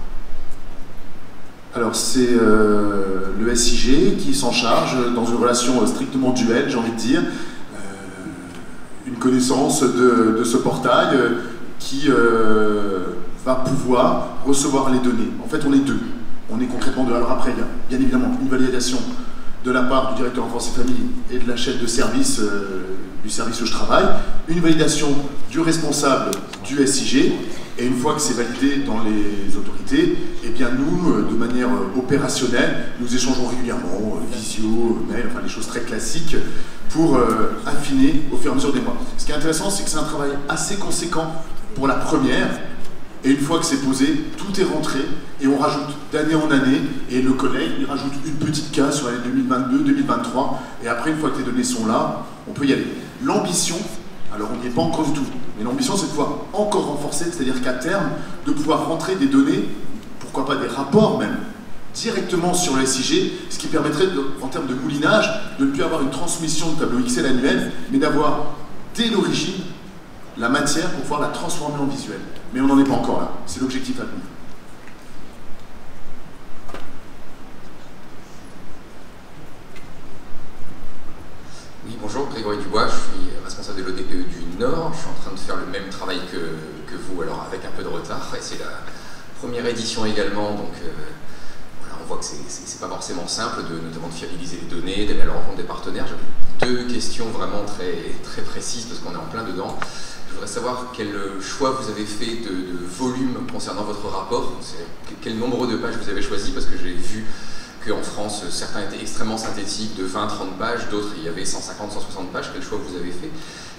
Speaker 4: Alors c'est euh, le SIG qui s'en charge dans une relation strictement duelle, j'ai envie de dire, une connaissance de, ce portail euh, qui euh, va pouvoir recevoir les données. En fait, on est deux. On est concrètement deux. Alors après, il y a bien évidemment une validation de la part du directeur enfance et famille et de la chef de service euh, du service où je travaille, une validation du responsable du SIG, et une fois que c'est validé dans les autorités, eh bien nous, de manière opérationnelle, nous échangeons régulièrement, visio, mail, enfin les choses très classiques, pour euh, affiner au fur et à mesure des mois. Ce qui est intéressant, c'est que c'est un travail assez conséquent pour la première, et une fois que c'est posé, tout est rentré, et on rajoute d'année en année, et le collègue, il rajoute une petite case sur l'année 2022, 2023, et après, une fois que les données sont là, on peut y aller. L'ambition, alors on n'y est pas encore du tout, mais l'ambition, c'est de pouvoir encore renforcer, c'est-à-dire qu'à terme, de pouvoir rentrer des données, pourquoi pas des rapports même, directement sur le SIG, ce qui permettrait, en termes de moulinage, de ne plus avoir une transmission de tableau Excel annuel, mais d'avoir dès l'origine la matière pour pouvoir la transformer en visuel. Mais on n'en est pas encore là. C'est l'objectif à venir.
Speaker 6: Oui, bonjour, Grégory Dubois, je suis responsable de l'ODPE du Nord. Je suis en train de faire le même travail que, que vous, alors avec un peu de retard. Et c'est la première édition également, donc euh, voit que c'est pas forcément simple, de, notamment de fiabiliser les données, d'aller à la rencontre des partenaires. J'ai deux questions vraiment très, très précises parce qu'on est en plein dedans. Voudrais savoir quel choix vous avez fait de, volume concernant votre rapport. Quel nombre de pages vous avez choisi? Parce que j'ai vu qu'en France, certains étaient extrêmement synthétiques, de 20-30 pages, d'autres il y avait 150-160 pages. Quel choix vous avez fait?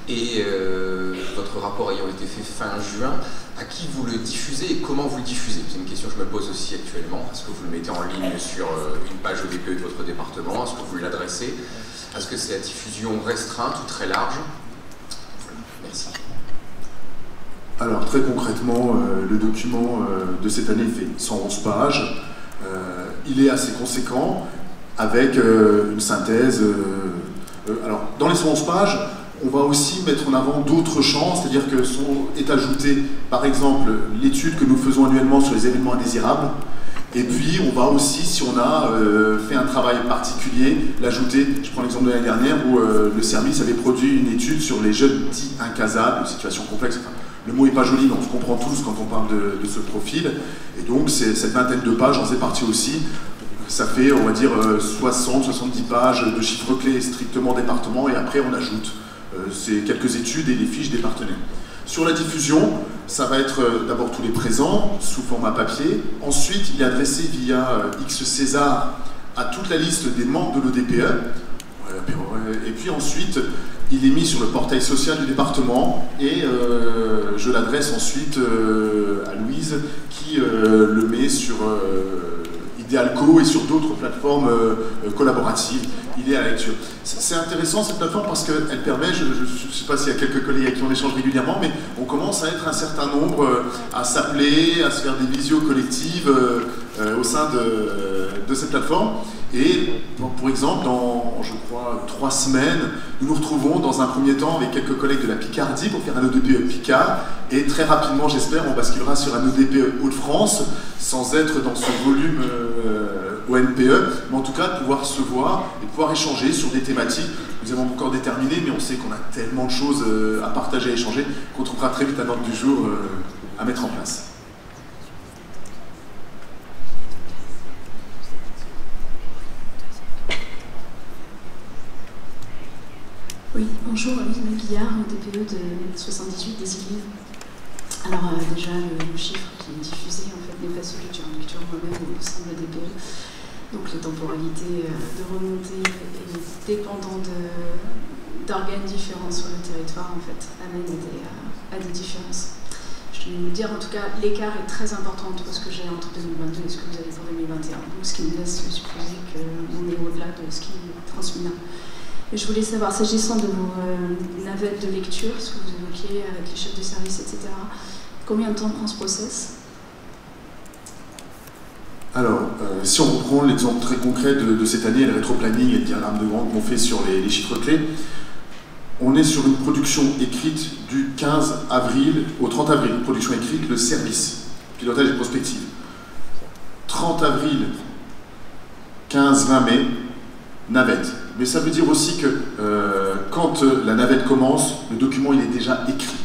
Speaker 6: Et euh, votre rapport ayant été fait fin juin, à qui vous le diffusez et comment vous le diffusez? C'est une question que je me pose aussi actuellement. Est-ce que vous le mettez en ligne sur euh, une page ODPE de votre département? Est-ce que vous l'adressez? Est-ce que c'est à diffusion restreinte ou très large Merci.
Speaker 4: Alors très concrètement, euh, le document de cette année fait 111 pages. il est assez conséquent avec une synthèse. alors dans les 111 pages, on va aussi mettre en avant d'autres champs, c'est-à-dire que sont, est ajouté par exemple l'étude que nous faisons annuellement sur les événements indésirables, et puis on va aussi, si on a euh, fait un travail particulier, l'ajouter. Je prends l'exemple de l'année dernière où euh, le service avait produit une étude sur les jeunes dits incasables, une situation complexe. Le mot n'est pas joli, mais on se comprend tous quand on parle de, ce profil. Et donc cette vingtaine de pages en faisait partie aussi. Ça fait, on va dire, 60-70 euh, pages de chiffres clés strictement département, et après on ajoute euh, c'est quelques études et les fiches des partenaires. Sur la diffusion, ça va être euh, d'abord tous les présents sous format papier. Ensuite, il est adressé via X César à toute la liste des membres de l'ODPE. Et puis ensuite, il est mis sur le portail social du département et je l'adresse ensuite à Louise qui le met sur Idealco et sur d'autres plateformes collaboratives. C'est intéressant cette plateforme parce qu'elle permet, je ne sais pas s'il y a quelques collègues qui on échange régulièrement, mais on commence à être un certain nombre euh, à s'appeler, à se faire des visios collectives au sein de, cette plateforme. Et pour exemple, dans, je crois, trois semaines, nous nous retrouvons dans un premier temps avec quelques collègues de la Picardie pour faire un ODPE Picard. Et très rapidement, j'espère, on basculera sur un ODPE Hauts-de-France, sans être dans ce volume au NPE, mais en tout cas de pouvoir se voir et pouvoir échanger sur des thématiques. Nous avons encore déterminé, mais on sait qu'on a tellement de choses euh, à partager, à échanger, qu'on trouvera très vite un ordre du jour euh, à mettre en place.
Speaker 7: Oui, bonjour, Lise Guillard, DPE de 78 des. Alors euh, déjà, le, chiffre qui est diffusé en fait n'est pas celui en lecture moi-même au sein de la DPE. Donc les temporalités euh, de remontée et dépendant d'organes différents sur le territoire en fait amènent à des, différences. Je vais vous dire en tout cas l'écart est très important entre ce que j'ai entre 2022 et ce que vous avez pour 2021. Donc ce qui me laisse supposer qu'on est au-delà de ce qui est transmis là. Je voulais savoir, s'agissant de vos euh, navettes de lecture, ce que vous évoquiez avec les chefs de service, etc., combien de temps prend ce process?
Speaker 4: Alors, euh, si on reprend l'exemple très concret de, cette année, le rétro-planning et le diagramme de grande qu'on fait sur les, chiffres clés, on est sur une production écrite du 15 avril au 30 avril, production écrite, le service, pilotage et prospective. 30 avril, 15-20 mai, navette. Mais ça veut dire aussi que euh, quand la navette commence, le document il est déjà écrit.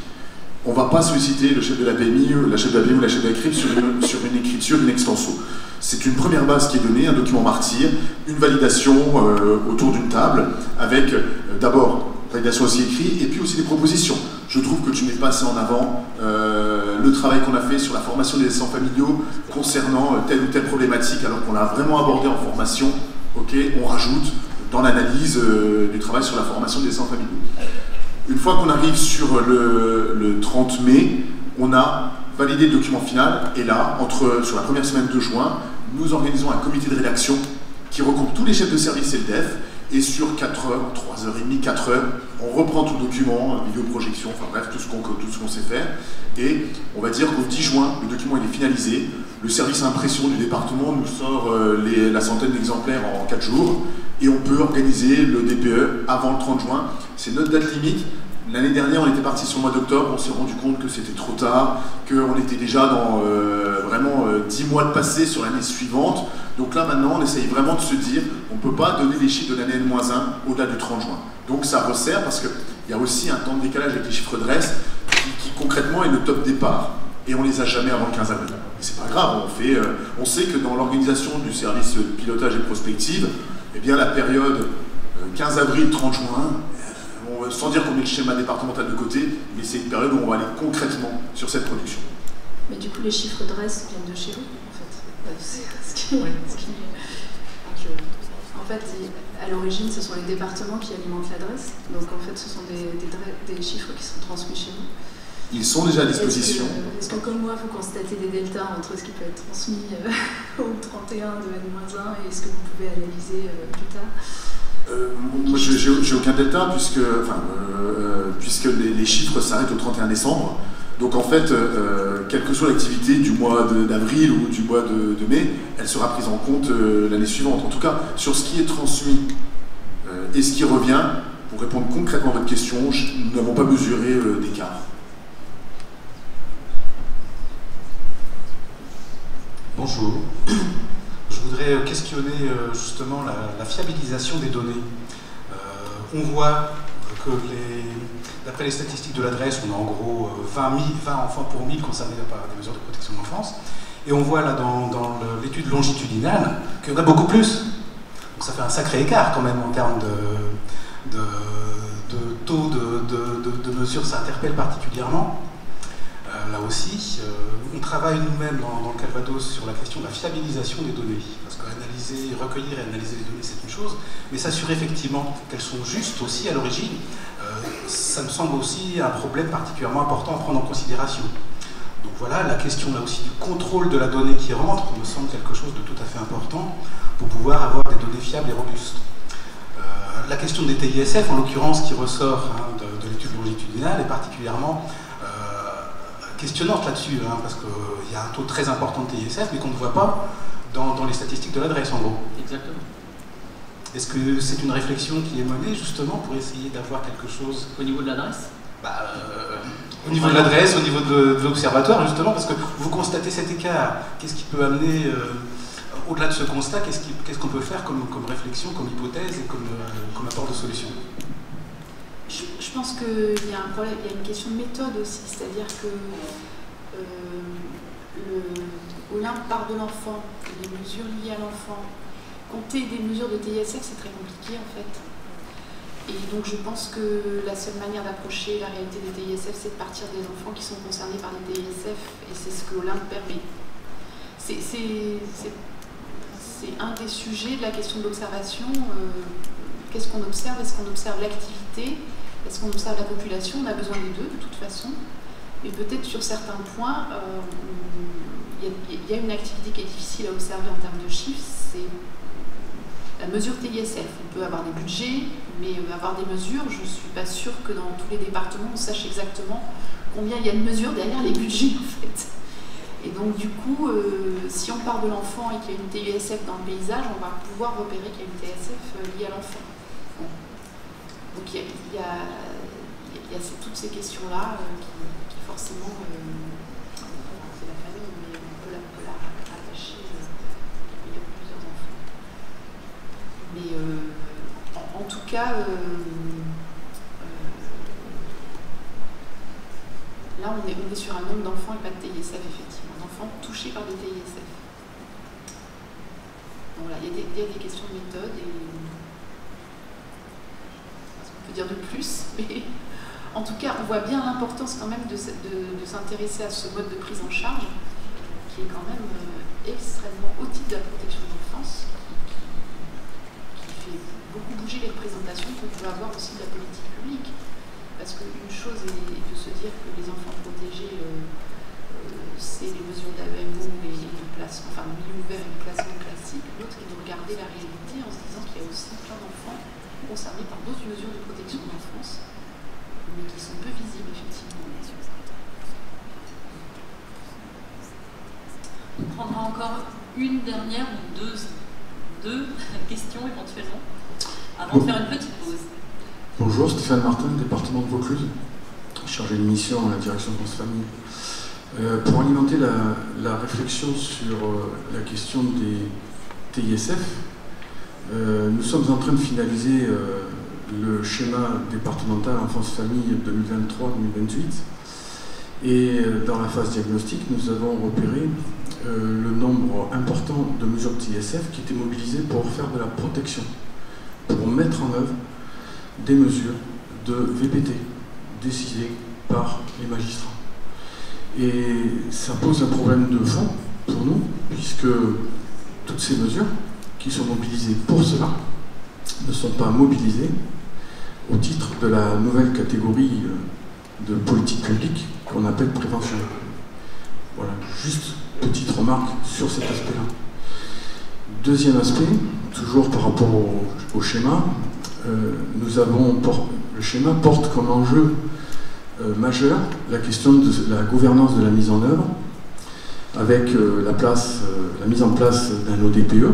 Speaker 4: On ne va pas solliciter le chef de la PMI, la chef de la PMI ou la chef de la sur une, écriture, une extenso. C'est une première base qui est donnée, un document martyr, une validation euh, autour d'une table, avec euh, d'abord validation aussi écrite, et puis aussi des propositions. Je trouve que tu mets pas assez en avant euh, le travail qu'on a fait sur la formation des essents familiaux concernant telle ou telle problématique, alors qu'on l'a vraiment abordé en formation. Ok, on rajoute dans l'analyse du travail sur la formation des essents familiaux. Une fois qu'on arrive sur le, le 30 mai, on a validé le document final, et là, entre, sur la première semaine de juin, nous organisons un comité de rédaction qui regroupe tous les chefs de service et le DEF, et sur 4 heures, 3 heures et demie, 4 heures, on reprend tout le document, vidéo projection, enfin bref, tout ce qu'on sait faire. Et on va dire qu'au 10 juin, le document est finalisé. Le service impression du département nous sort euh, la centaine d'exemplaires en 4 jours. Et on peut organiser le DPE avant le 30 juin. C'est notre date limite. L'année dernière, on était parti sur le mois d'octobre, on s'est rendu compte que c'était trop tard, qu'on était déjà dans euh, vraiment 10 euh, mois de passé sur l'année suivante. Donc là, maintenant, on essaye vraiment de se dire, on ne peut pas donner les chiffres de l'année N-1 au-delà du 30 juin. Donc ça resserre parce qu'il y a aussi un temps de décalage avec les chiffres de reste qui, concrètement est le top départ. Et on les a jamais avant le 15 avril. C'est pas grave, on, fait, euh, on sait que dans l'organisation du service pilotage et prospective, eh bien la période 15 avril-30 juin, sans dire qu'on met le schéma départemental de côté, mais c'est une période où on va aller concrètement sur cette production.
Speaker 7: Mais du coup, les chiffres de reste viennent de chez vous, en fait. En fait, à l'origine, ce sont les départements qui alimentent l'adresse. Donc, en fait, ce sont des, des, chiffres qui sont transmis chez vous.
Speaker 4: Ils sont déjà à disposition.
Speaker 7: Est-ce que, comme moi, vous constatez des deltas entre ce qui peut être transmis euh, au 31 de N-1 et ce que vous pouvez analyser euh, plus tard
Speaker 4: euh, moi, j'ai aucun delta puisque, enfin, euh, puisque les, chiffres s'arrêtent au 31 décembre. Donc en fait, quelle que soit l'activité du mois d'avril ou du mois de, mai, elle sera prise en compte l'année suivante. En tout cas, sur ce qui est transmis et ce qui revient, pour répondre concrètement à votre question, nous n'avons pas mesuré d'écart.
Speaker 8: Bonjour je voudrais questionner euh, justement la, fiabilisation des données. Euh, on voit que d'après les statistiques de l'adresse, on a en gros 20, euh, 20 enfants pour 1000 concernés par des mesures de protection de l'enfance. Et on voit là dans, l'étude longitudinale qu'il y en a beaucoup plus. Donc ça fait un sacré écart quand même en termes de, taux de, de mesures, ça interpelle particulièrement. Là aussi, on travaille nous-mêmes dans, le Calvados sur la question de la fiabilisation des données. Parce qu'analyser, recueillir et analyser les données, c'est une chose, mais s'assurer effectivement qu'elles sont justes aussi à l'origine, euh, ça me semble aussi un problème particulièrement important à prendre en considération. Donc voilà, la question là aussi du contrôle de la donnée qui rentre me semble quelque chose de tout à fait important pour pouvoir avoir des données fiables et robustes. Euh, la question des TISF, en l'occurrence, qui ressort hein, de, l'étude longitudinale, est particulièrement questionnante là-dessus, hein, parce qu'il y a un taux très important de TISF, mais qu'on ne voit pas dans, les statistiques de l'adresse, en gros.
Speaker 2: Exactement.
Speaker 8: Est-ce que c'est une réflexion qui est menée justement pour essayer d'avoir quelque chose
Speaker 2: Au niveau de l'adresse?
Speaker 8: Bah, Au niveau de l'adresse, au niveau de, l'observatoire, justement, parce que vous constatez cet écart. Qu'est-ce qui peut amener, euh, au-delà de ce constat, qu'est-ce qu'on peut faire comme, réflexion, comme hypothèse et comme, euh, comme apport de solution?
Speaker 3: Pense qu'il y a un problème, il y a une question de méthode aussi, c'est-à-dire que euh, part de l'enfant, les mesures liées à l'enfant. Compter des mesures de TISF, c'est très compliqué en fait. Et donc je pense que la seule manière d'approcher la réalité des TISF, c'est de partir des enfants qui sont concernés par les TISF, et c'est ce que Olympe permet. C'est un des sujets de la question de l'observation. Euh, qu'est-ce qu'on observe? Est-ce qu'on observe l'activité? Est-ce qu'on observe la population On a besoin des deux de toute façon. Et peut-être sur certains points, euh, il y, a une activité qui est difficile à observer en termes de chiffres, c'est la mesure TISF. On peut avoir des budgets, mais euh, avoir des mesures, je ne suis pas sûre que dans tous les départements, on sache exactement combien il y a de mesures derrière les budgets, en fait. Et donc, du coup, euh, si on part de l'enfant et qu'il y a une TISF dans le paysage, on va pouvoir repérer qu'il y a une TSF liée à l'enfant. Donc, il y a, toutes ces questions-là qui, forcément, c'est la famille, mais on peut la, rattacher il y a plusieurs enfants. Mais en, tout cas, là, on est, on est, sur un nombre d'enfants et pas de TISF, effectivement, d'enfants touchés par des TISF. Donc voilà, il y, y, a des questions de méthode et peut dire de plus, mais en tout cas, on voit bien l'importance quand même de, s'intéresser à ce mode de prise en charge, qui est quand même euh, extrêmement au titre de la protection de l'enfance, qui, fait beaucoup bouger les représentations qu'on peut avoir aussi de la politique publique. Parce qu'une chose est, de se dire que les enfants protégés, euh, euh, c'est les mesures d'AEMO et le placement, enfin milieu ouvert et le classement classique. L'autre est de regarder la réalité en se disant qu'il y a aussi plein d'enfants concernés par d'autres mesures de protection de l'enfance mais qui sont peu visibles effectivement.
Speaker 1: On prendra encore une dernière ou deux, deux questions éventuellement avant de faire une petite pause.
Speaker 9: Bonjour, Stéphane Martin, département de Vaucluse, chargé de mission à la direction de France Famille. Euh, pour alimenter la, réflexion sur euh, la question des TISF, euh, nous sommes en train de finaliser le schéma départemental enfance-famille 2023-2028. Et euh, dans la phase diagnostique, nous avons repéré euh, le nombre important de mesures de TSF qui étaient mobilisées pour faire de la protection, pour mettre en œuvre des mesures de VPT décidées par les magistrats. Et ça pose un problème de fond pour nous, puisque toutes ces mesures qui sont mobilisées pour cela ne sont pas mobilisées au titre de la nouvelle catégorie euh, de politique publique qu'on appelle prévention. Voilà, juste petite remarque sur cet aspect-là. Deuxième aspect, toujours par rapport au, schéma, euh, nous avons le schéma porte comme enjeu euh, majeur la question de la gouvernance de la mise en œuvre, avec la mise en place d'un ODPE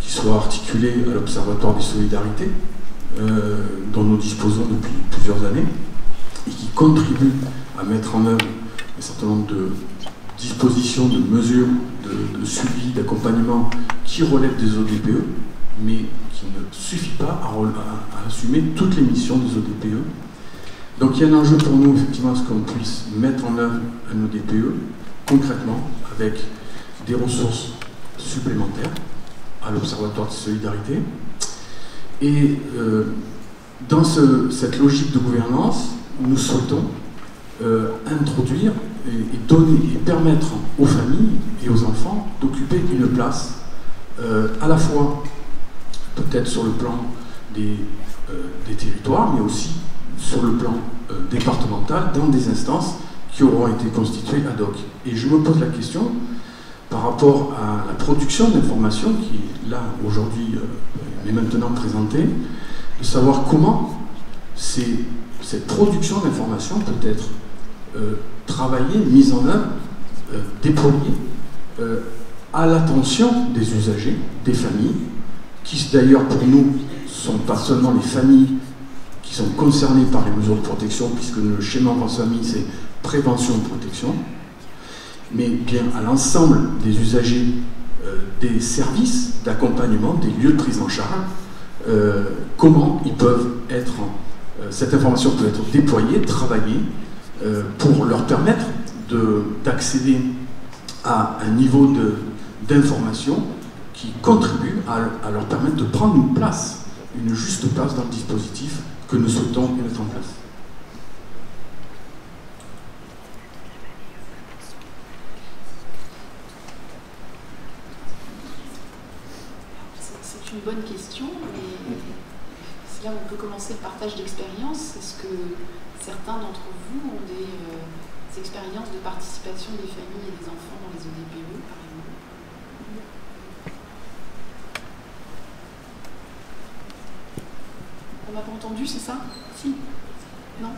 Speaker 9: qui soit articulé à l'Observatoire des solidarités, euh, dont nous disposons depuis plusieurs années et qui contribue à mettre en œuvre un certain nombre de dispositions, de mesures de, suivi, d'accompagnement qui relèvent des ODPE, mais qui ne suffit pas à, assumer toutes les missions des ODPE. Donc il y a un enjeu pour nous, effectivement, à ce qu'on puisse mettre en œuvre un ODPE concrètement avec des ressources supplémentaires à l'Observatoire de solidarité, et euh, dans cette logique de gouvernance, nous souhaitons euh, introduire et, donner et permettre aux familles et aux enfants d'occuper une place euh, à la fois peut-être sur le plan des, des, territoires, mais aussi sur le plan départemental dans des instances qui auront été constituées ad hoc. Et je me pose la question par rapport à la production d'informations qui, là, aujourd'hui, est maintenant présentée, de savoir comment cette production d'informations peut être euh, travaillée, mise en œuvre, euh, déployée euh, à l'attention des usagers, des familles, qui d'ailleurs pour nous sont pas seulement les familles qui sont concernées par les mesures de protection, puisque le schéma en famille c'est prévention de protection, mais bien à l'ensemble des usagers des services d'accompagnement, des lieux de prise en charge, comment ils peuvent être, cette information peut être déployée, travaillée, euh, pour leur permettre d'accéder à un niveau d'information qui contribue à, leur permettre de prendre une place, une juste place dans le dispositif que nous souhaitons mettre en place.
Speaker 3: C'est une bonne question, et c'est là où on peut commencer le partage d'expérience. Est-ce que certains d'entre vous ont des, euh, expériences de participation des familles et des enfants dans les ODPE, par exemple. On m'a pas entendu, c'est ça? Si. Non?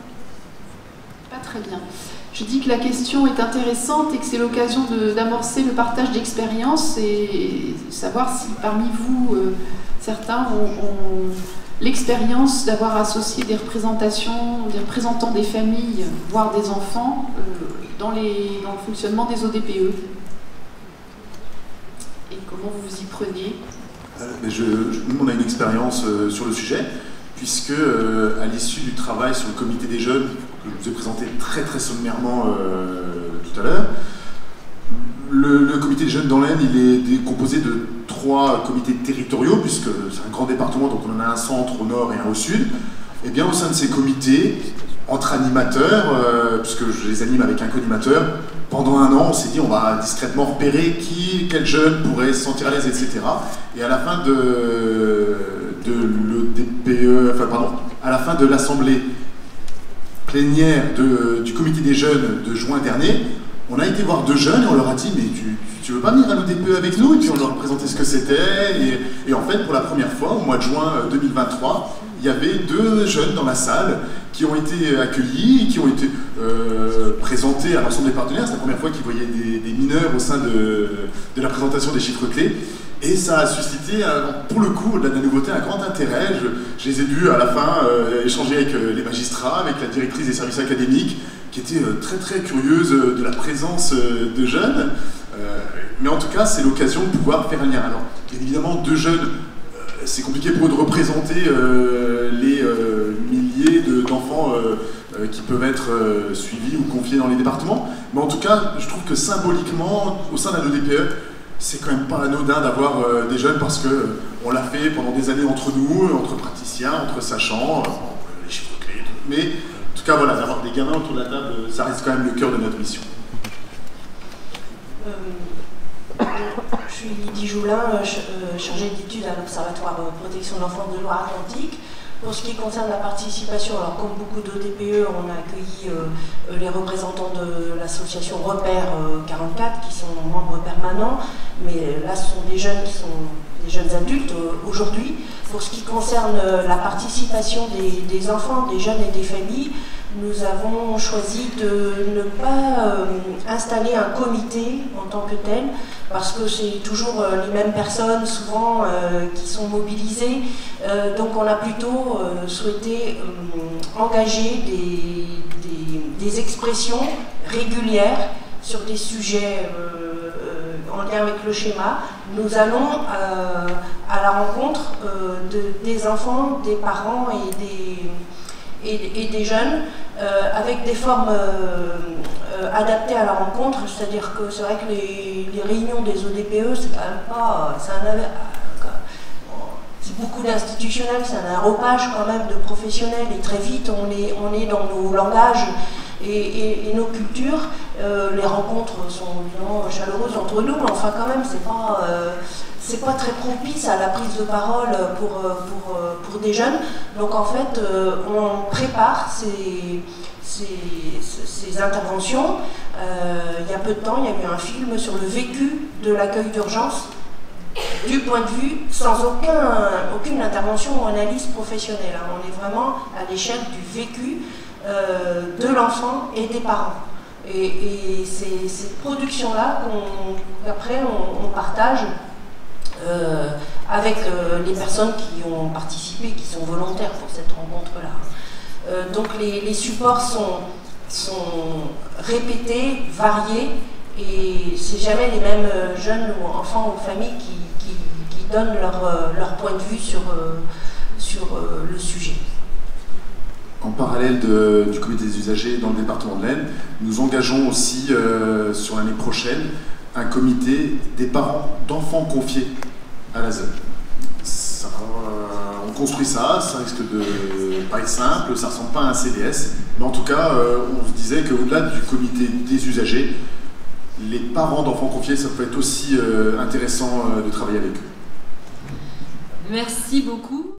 Speaker 3: Pas très bien. Je dis que la question est intéressante et que c'est l'occasion d'amorcer le partage d'expériences et savoir si parmi vous, euh, certains ont l'expérience d'avoir associé des représentations, des représentants des familles, voire des enfants, euh, dans, le fonctionnement des ODPE. Et comment vous vous y prenez
Speaker 4: euh, je, Nous, on a une expérience euh, sur le sujet, puisque à l'issue du travail sur le comité des jeunes, que je vous ai présenté très très sommairement tout à l'heure, le, comité des jeunes dans l'Aisne, il est composé de trois comités territoriaux, puisque c'est un grand département, donc on en a un centre au nord et un au sud. Et bien au sein de ces comités, entre animateurs, euh, puisque je les anime avec un co-animateur, pendant un an, on s'est dit on va discrètement repérer qui, quel jeune pourrait se sentir à l'aise, etc. Et à la fin de, de l'ODPE, enfin pardon, à la fin de l'assemblée plénière du comité des jeunes de juin dernier, on a été voir deux jeunes et on leur a dit, mais tu, tu veux pas venir à l'ODPE avec nous? Et puis on leur a présenté ce que c'était. Et, en fait, pour la première fois, au mois de juin 2023, euh, il y avait deux jeunes dans la salle qui ont été accueillis, qui ont été euh, présentés à l'ensemble des partenaires. C'est la première fois qu'ils voyaient des, mineurs au sein de, la présentation des chiffres clés. Et ça a suscité, pour le coup, de la nouveauté, un grand intérêt. Je, les ai vus à la fin euh, échanger avec les magistrats, avec la directrice des services académiques, qui était très très curieuse de la présence de jeunes. mais en tout cas, c'est l'occasion de pouvoir faire un lien. Alors, évidemment, deux jeunes, c'est compliqué pour eux de représenter les milliers d'enfants qui peuvent être suivis ou confiés dans les départements. Mais en tout cas, je trouve que symboliquement, au sein de la DPE, c'est quand même pas anodin d'avoir des jeunes parce que on l'a fait pendant des années entre nous, entre praticiens, entre sachants, les chiffres clés. Mais voilà, d'avoir des gamins autour de la table, ça reste quand même le cœur de notre mission.
Speaker 10: Euh, je suis Lydie Joulin, euh, euh, chargée d'études à l'Observatoire Protection de l'enfance de Loire-Atlantique. Pour ce qui concerne la participation, alors comme beaucoup de DPE, on a accueilli les représentants de l'association Repère 44 qui sont membres permanents, mais là ce sont des jeunes qui sont des jeunes adultes aujourd'hui. Pour ce qui concerne la participation des, enfants, des jeunes et des familles, nous avons choisi de ne pas euh, installer un comité en tant que tel, parce que c'est toujours euh, les mêmes personnes, souvent, euh, qui sont mobilisées. donc on a plutôt souhaité engager des, expressions régulières sur des sujets en lien avec le schéma. Nous allons à la rencontre des enfants, des parents et des et, des jeunes euh, avec des formes euh, euh, adaptées à la rencontre, c'est-à-dire que c'est vrai que les, réunions des ODPE, c'est quand même pas. C'est beaucoup d'institutionnels, c'est un aéropage quand même de professionnels et très vite on est, on est dans nos langages et, nos cultures. les rencontres sont évidemment chaleureuses entre nous, mais enfin quand même c'est pas c'est pas très propice à la prise de parole pour, euh, pour, euh, pour des jeunes. Donc en fait, euh, on prépare ces, ces, interventions. il y a peu de temps, il y a eu un film sur le vécu de l'accueil d'urgence du point de vue sans aucun, aucune intervention ou analyse professionnelle. Hein. On est vraiment à l'échelle du vécu de l'enfant et des parents. Et, c'est cette production-là qu'après on, partage euh, avec euh, les personnes qui ont participé, qui sont volontaires pour cette rencontre-là. donc les, supports sont, répétés, variés, et c'est jamais les mêmes jeunes ou enfants ou familles qui, donnent leur, point de vue sur, le sujet
Speaker 4: en parallèle du comité des usagers dans le département de l'Aisne, nous engageons aussi euh, sur l'année prochaine un comité des parents d'enfants confiés à la zone. on construit ça, ça risque de pas être simple, ça ressemble pas à un CDS, mais en tout cas, euh, on se disait qu'au-delà du comité des usagers, les parents d'enfants confiés, ça peut être aussi euh, intéressant de travailler avec eux.
Speaker 1: Merci beaucoup.